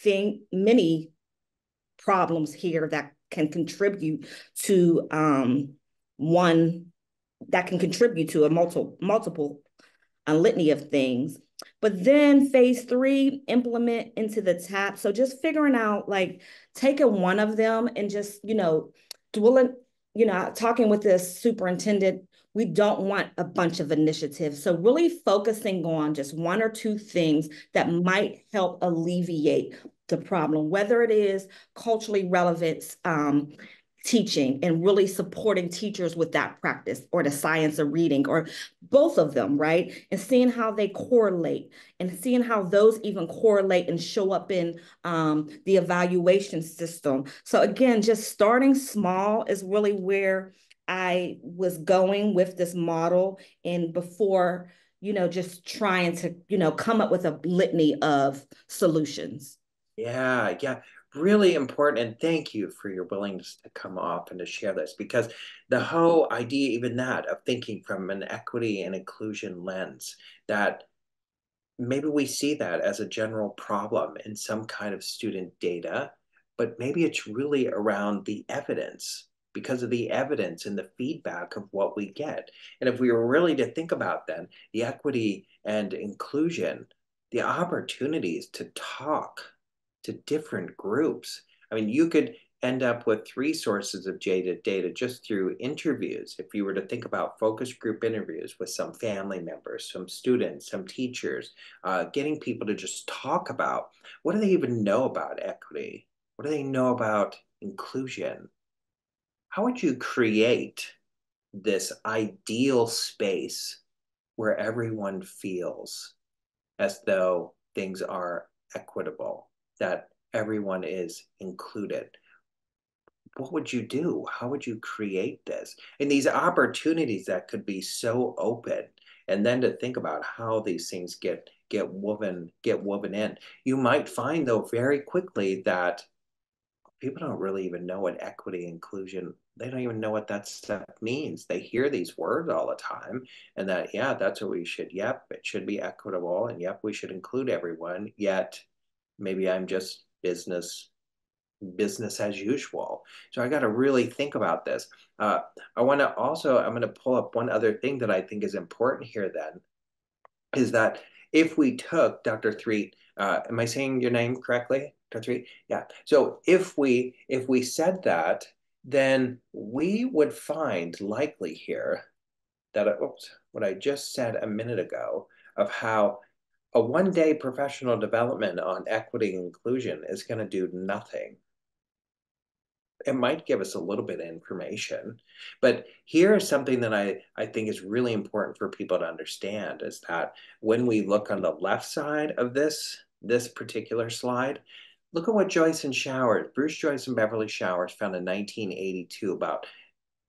thing, many problems here that can contribute to um, one that can contribute to a multiple multiple a litany of things. But then phase three, implement into the tap. So just figuring out like taking one of them and just, you know, dwelling you know, talking with the superintendent, we don't want a bunch of initiatives. So really focusing on just one or two things that might help alleviate the problem, whether it is culturally relevant um, teaching and really supporting teachers with that practice or the science of reading or both of them, right? And seeing how they correlate and seeing how those even correlate and show up in um, the evaluation system. So again, just starting small is really where I was going with this model and before, you know, just trying to, you know, come up with a litany of solutions. Yeah, yeah really important and thank you for your willingness to come up and to share this because the whole idea even that of thinking from an equity and inclusion lens that maybe we see that as a general problem in some kind of student data but maybe it's really around the evidence because of the evidence and the feedback of what we get. And if we were really to think about then the equity and inclusion, the opportunities to talk to different groups. I mean, you could end up with three sources of data, data just through interviews. If you were to think about focus group interviews with some family members, some students, some teachers, uh, getting people to just talk about what do they even know about equity? What do they know about inclusion? How would you create this ideal space where everyone feels as though things are equitable, that everyone is included? What would you do? How would you create this? And these opportunities that could be so open, and then to think about how these things get get woven get woven in. You might find though very quickly that people don't really even know what equity inclusion they don't even know what that stuff means they hear these words all the time and that yeah that's what we should yep it should be equitable and yep we should include everyone yet maybe i'm just business business as usual so i got to really think about this uh, i want to also i'm going to pull up one other thing that i think is important here then is that if we took dr Threet uh, am i saying your name correctly country. Yeah. So if we if we said that, then we would find likely here that oops, what I just said a minute ago of how a one day professional development on equity and inclusion is going to do nothing. It might give us a little bit of information, but here is something that I, I think is really important for people to understand is that when we look on the left side of this, this particular slide, Look at what Joyce and Showers, Bruce Joyce and Beverly Showers found in 1982 about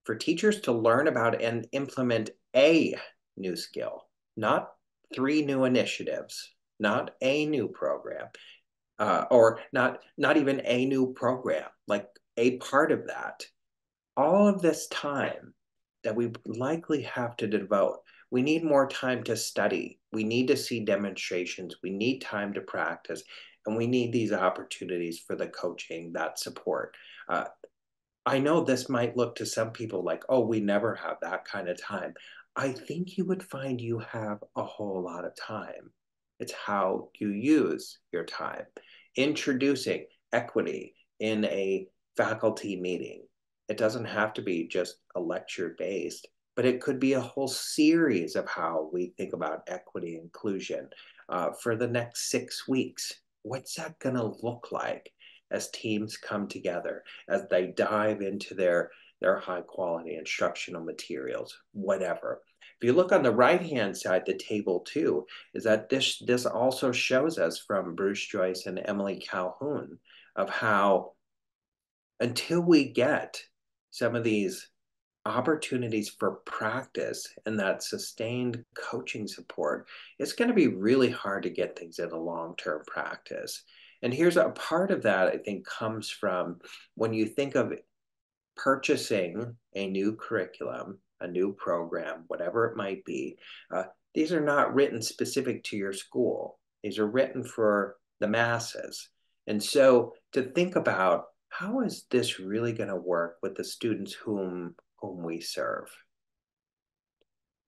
for teachers to learn about and implement a new skill, not three new initiatives, not a new program, uh, or not not even a new program, like a part of that. All of this time that we likely have to devote. We need more time to study. We need to see demonstrations. We need time to practice. And we need these opportunities for the coaching, that support. Uh, I know this might look to some people like, oh, we never have that kind of time. I think you would find you have a whole lot of time. It's how you use your time. Introducing equity in a faculty meeting. It doesn't have to be just a lecture based, but it could be a whole series of how we think about equity inclusion uh, for the next six weeks what's that going to look like as teams come together, as they dive into their, their high quality instructional materials, whatever. If you look on the right hand side, the table too, is that this, this also shows us from Bruce Joyce and Emily Calhoun of how until we get some of these opportunities for practice and that sustained coaching support, it's going to be really hard to get things in a long term practice. And here's a part of that I think comes from when you think of purchasing a new curriculum, a new program, whatever it might be. Uh, these are not written specific to your school, these are written for the masses. And so to think about how is this really going to work with the students whom whom we serve?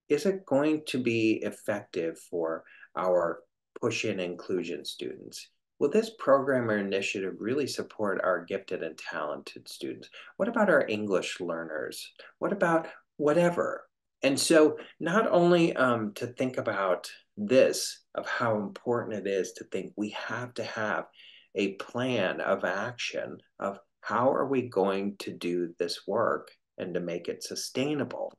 Is it going to be effective for our push in inclusion students? Will this program or initiative really support our gifted and talented students? What about our English learners? What about whatever? And so, not only um, to think about this, of how important it is to think we have to have a plan of action of how are we going to do this work and to make it sustainable.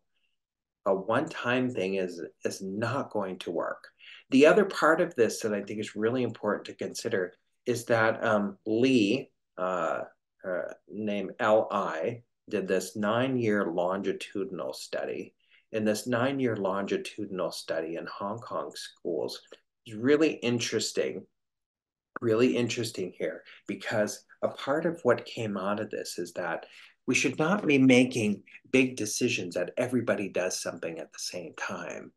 A one-time thing is, is not going to work. The other part of this that I think is really important to consider is that um, Lee, uh, named L.I., did this nine-year longitudinal study. In this nine-year longitudinal study in Hong Kong schools, is really interesting really interesting here because a part of what came out of this is that we should not be making big decisions that everybody does something at the same time.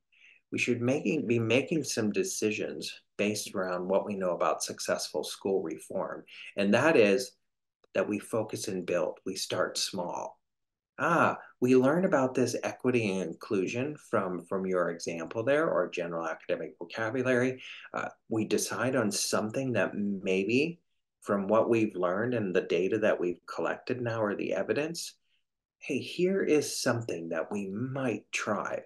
We should making, be making some decisions based around what we know about successful school reform. And that is that we focus and build, we start small. Ah, we learn about this equity and inclusion from, from your example there or general academic vocabulary. Uh, we decide on something that maybe from what we've learned and the data that we've collected now or the evidence, hey, here is something that we might try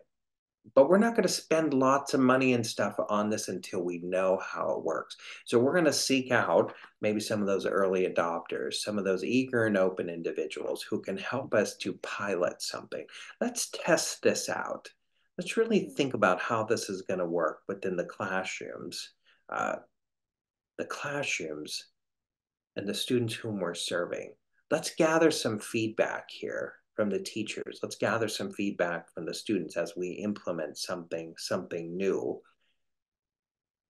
but we're not going to spend lots of money and stuff on this until we know how it works. So we're going to seek out maybe some of those early adopters, some of those eager and open individuals who can help us to pilot something. Let's test this out. Let's really think about how this is going to work within the classrooms, uh, the classrooms and the students whom we're serving. Let's gather some feedback here from the teachers. Let's gather some feedback from the students as we implement something, something new.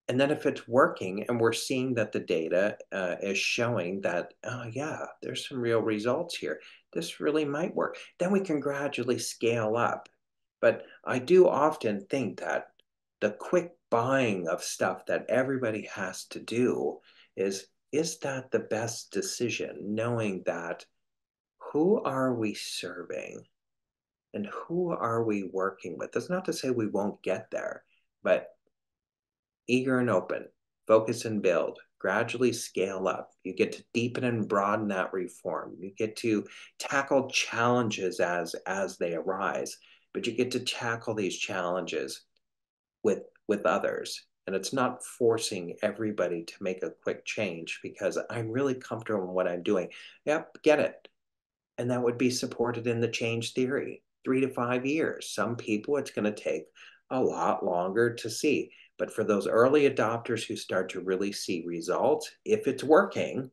And then if it's working and we're seeing that the data uh, is showing that, oh yeah, there's some real results here. This really might work. Then we can gradually scale up. But I do often think that the quick buying of stuff that everybody has to do is, is that the best decision? Knowing that who are we serving and who are we working with? That's not to say we won't get there, but eager and open, focus and build, gradually scale up. You get to deepen and broaden that reform. You get to tackle challenges as as they arise, but you get to tackle these challenges with with others. And it's not forcing everybody to make a quick change because I'm really comfortable in what I'm doing. Yep, get it and that would be supported in the change theory. Three to five years. Some people it's going to take a lot longer to see. But for those early adopters who start to really see results if it's working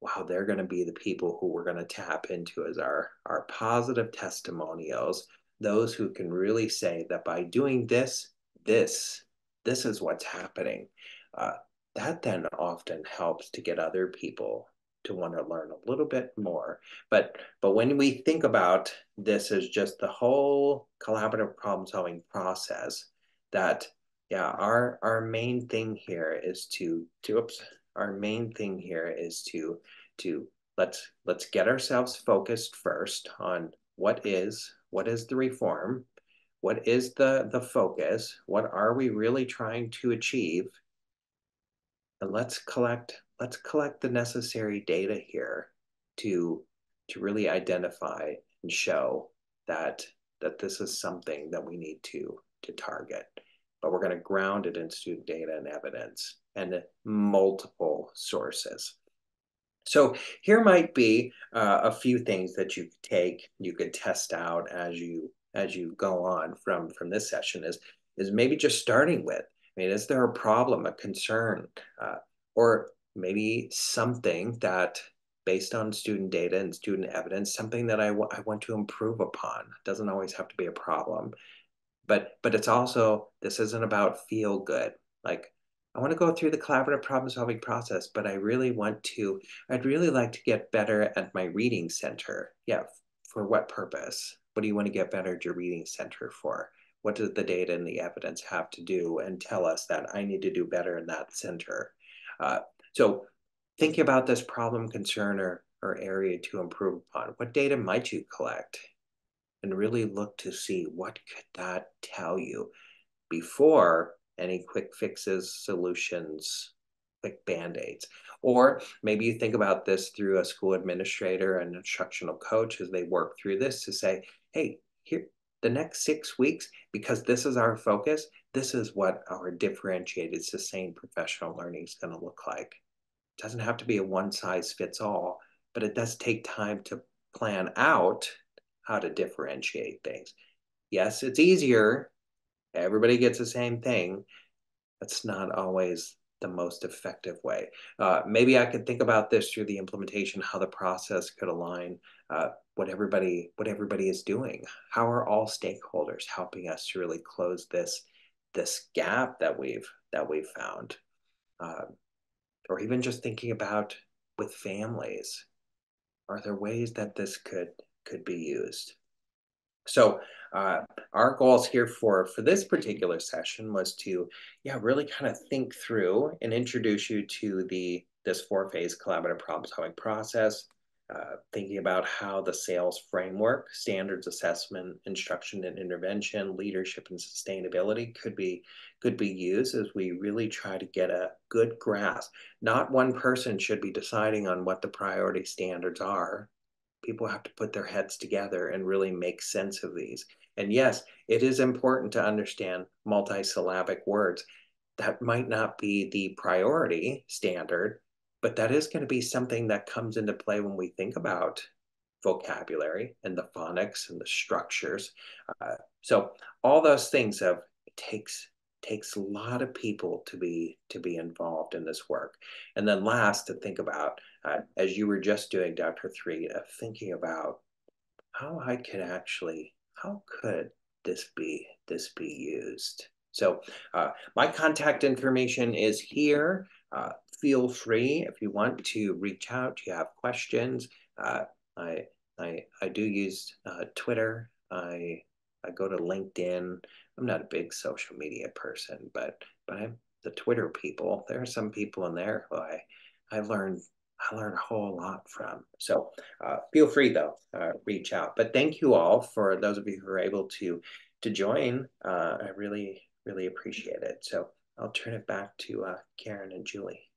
wow they're going to be the people who we're going to tap into as our our positive testimonials. Those who can really say that by doing this this this is what's happening. Uh, that then often helps to get other people to want to learn a little bit more. But but when we think about this as just the whole collaborative problem solving process, that yeah, our our main thing here is to to oops, our main thing here is to to let's let's get ourselves focused first on what is what is the reform, what is the the focus, what are we really trying to achieve, and let's collect let's collect the necessary data here to to really identify and show that that this is something that we need to to target. But we're going to ground it in student data and evidence and multiple sources. So here might be uh, a few things that you could take you could test out as you as you go on from from this session is is maybe just starting with i mean is there a problem a concern uh, or maybe something that based on student data and student evidence, something that I, I want to improve upon. Doesn't always have to be a problem. But but it's also this isn't about feel good. Like I want to go through the collaborative problem solving process, but I really want to, I'd really like to get better at my reading center. Yeah, for what purpose? What do you want to get better at your reading center for? What does the data and the evidence have to do and tell us that I need to do better in that center? Uh, so think about this problem, concern, or, or area to improve upon. What data might you collect? And really look to see what could that tell you before any quick fixes, solutions, quick band-aids. Or maybe you think about this through a school administrator and instructional coach as they work through this to say, hey, here, the next six weeks, because this is our focus, this is what our differentiated, sustained professional learning is going to look like doesn't have to be a one size fits all, but it does take time to plan out how to differentiate things. Yes, it's easier. Everybody gets the same thing. That's not always the most effective way. Uh, maybe I could think about this through the implementation, how the process could align uh, what everybody what everybody is doing. How are all stakeholders helping us to really close this this gap that we've that we've found? Uh, or even just thinking about with families. Are there ways that this could could be used? So uh, our goals here for for this particular session was to yeah really kind of think through and introduce you to the this four phase collaborative problem solving process uh, thinking about how the SAILS framework, standards assessment, instruction and intervention, leadership and sustainability could be could be used as we really try to get a good grasp. Not one person should be deciding on what the priority standards are. People have to put their heads together and really make sense of these. And yes, it is important to understand multisyllabic words. That might not be the priority standard, but that is going to be something that comes into play when we think about vocabulary and the phonics and the structures. Uh, so all those things have it takes takes a lot of people to be to be involved in this work. And then last to think about, uh, as you were just doing, Dr. Three, of thinking about how I could actually, how could this be this be used? So uh, my contact information is here. Uh, feel free if you want to reach out. You have questions. Uh, I I I do use uh, Twitter. I I go to LinkedIn. I'm not a big social media person, but but I'm the Twitter people. There are some people in there who I I learned I learned a whole lot from. So uh, feel free though, uh, reach out. But thank you all for those of you who are able to to join. Uh, I really really appreciate it. So I'll turn it back to uh, Karen and Julie.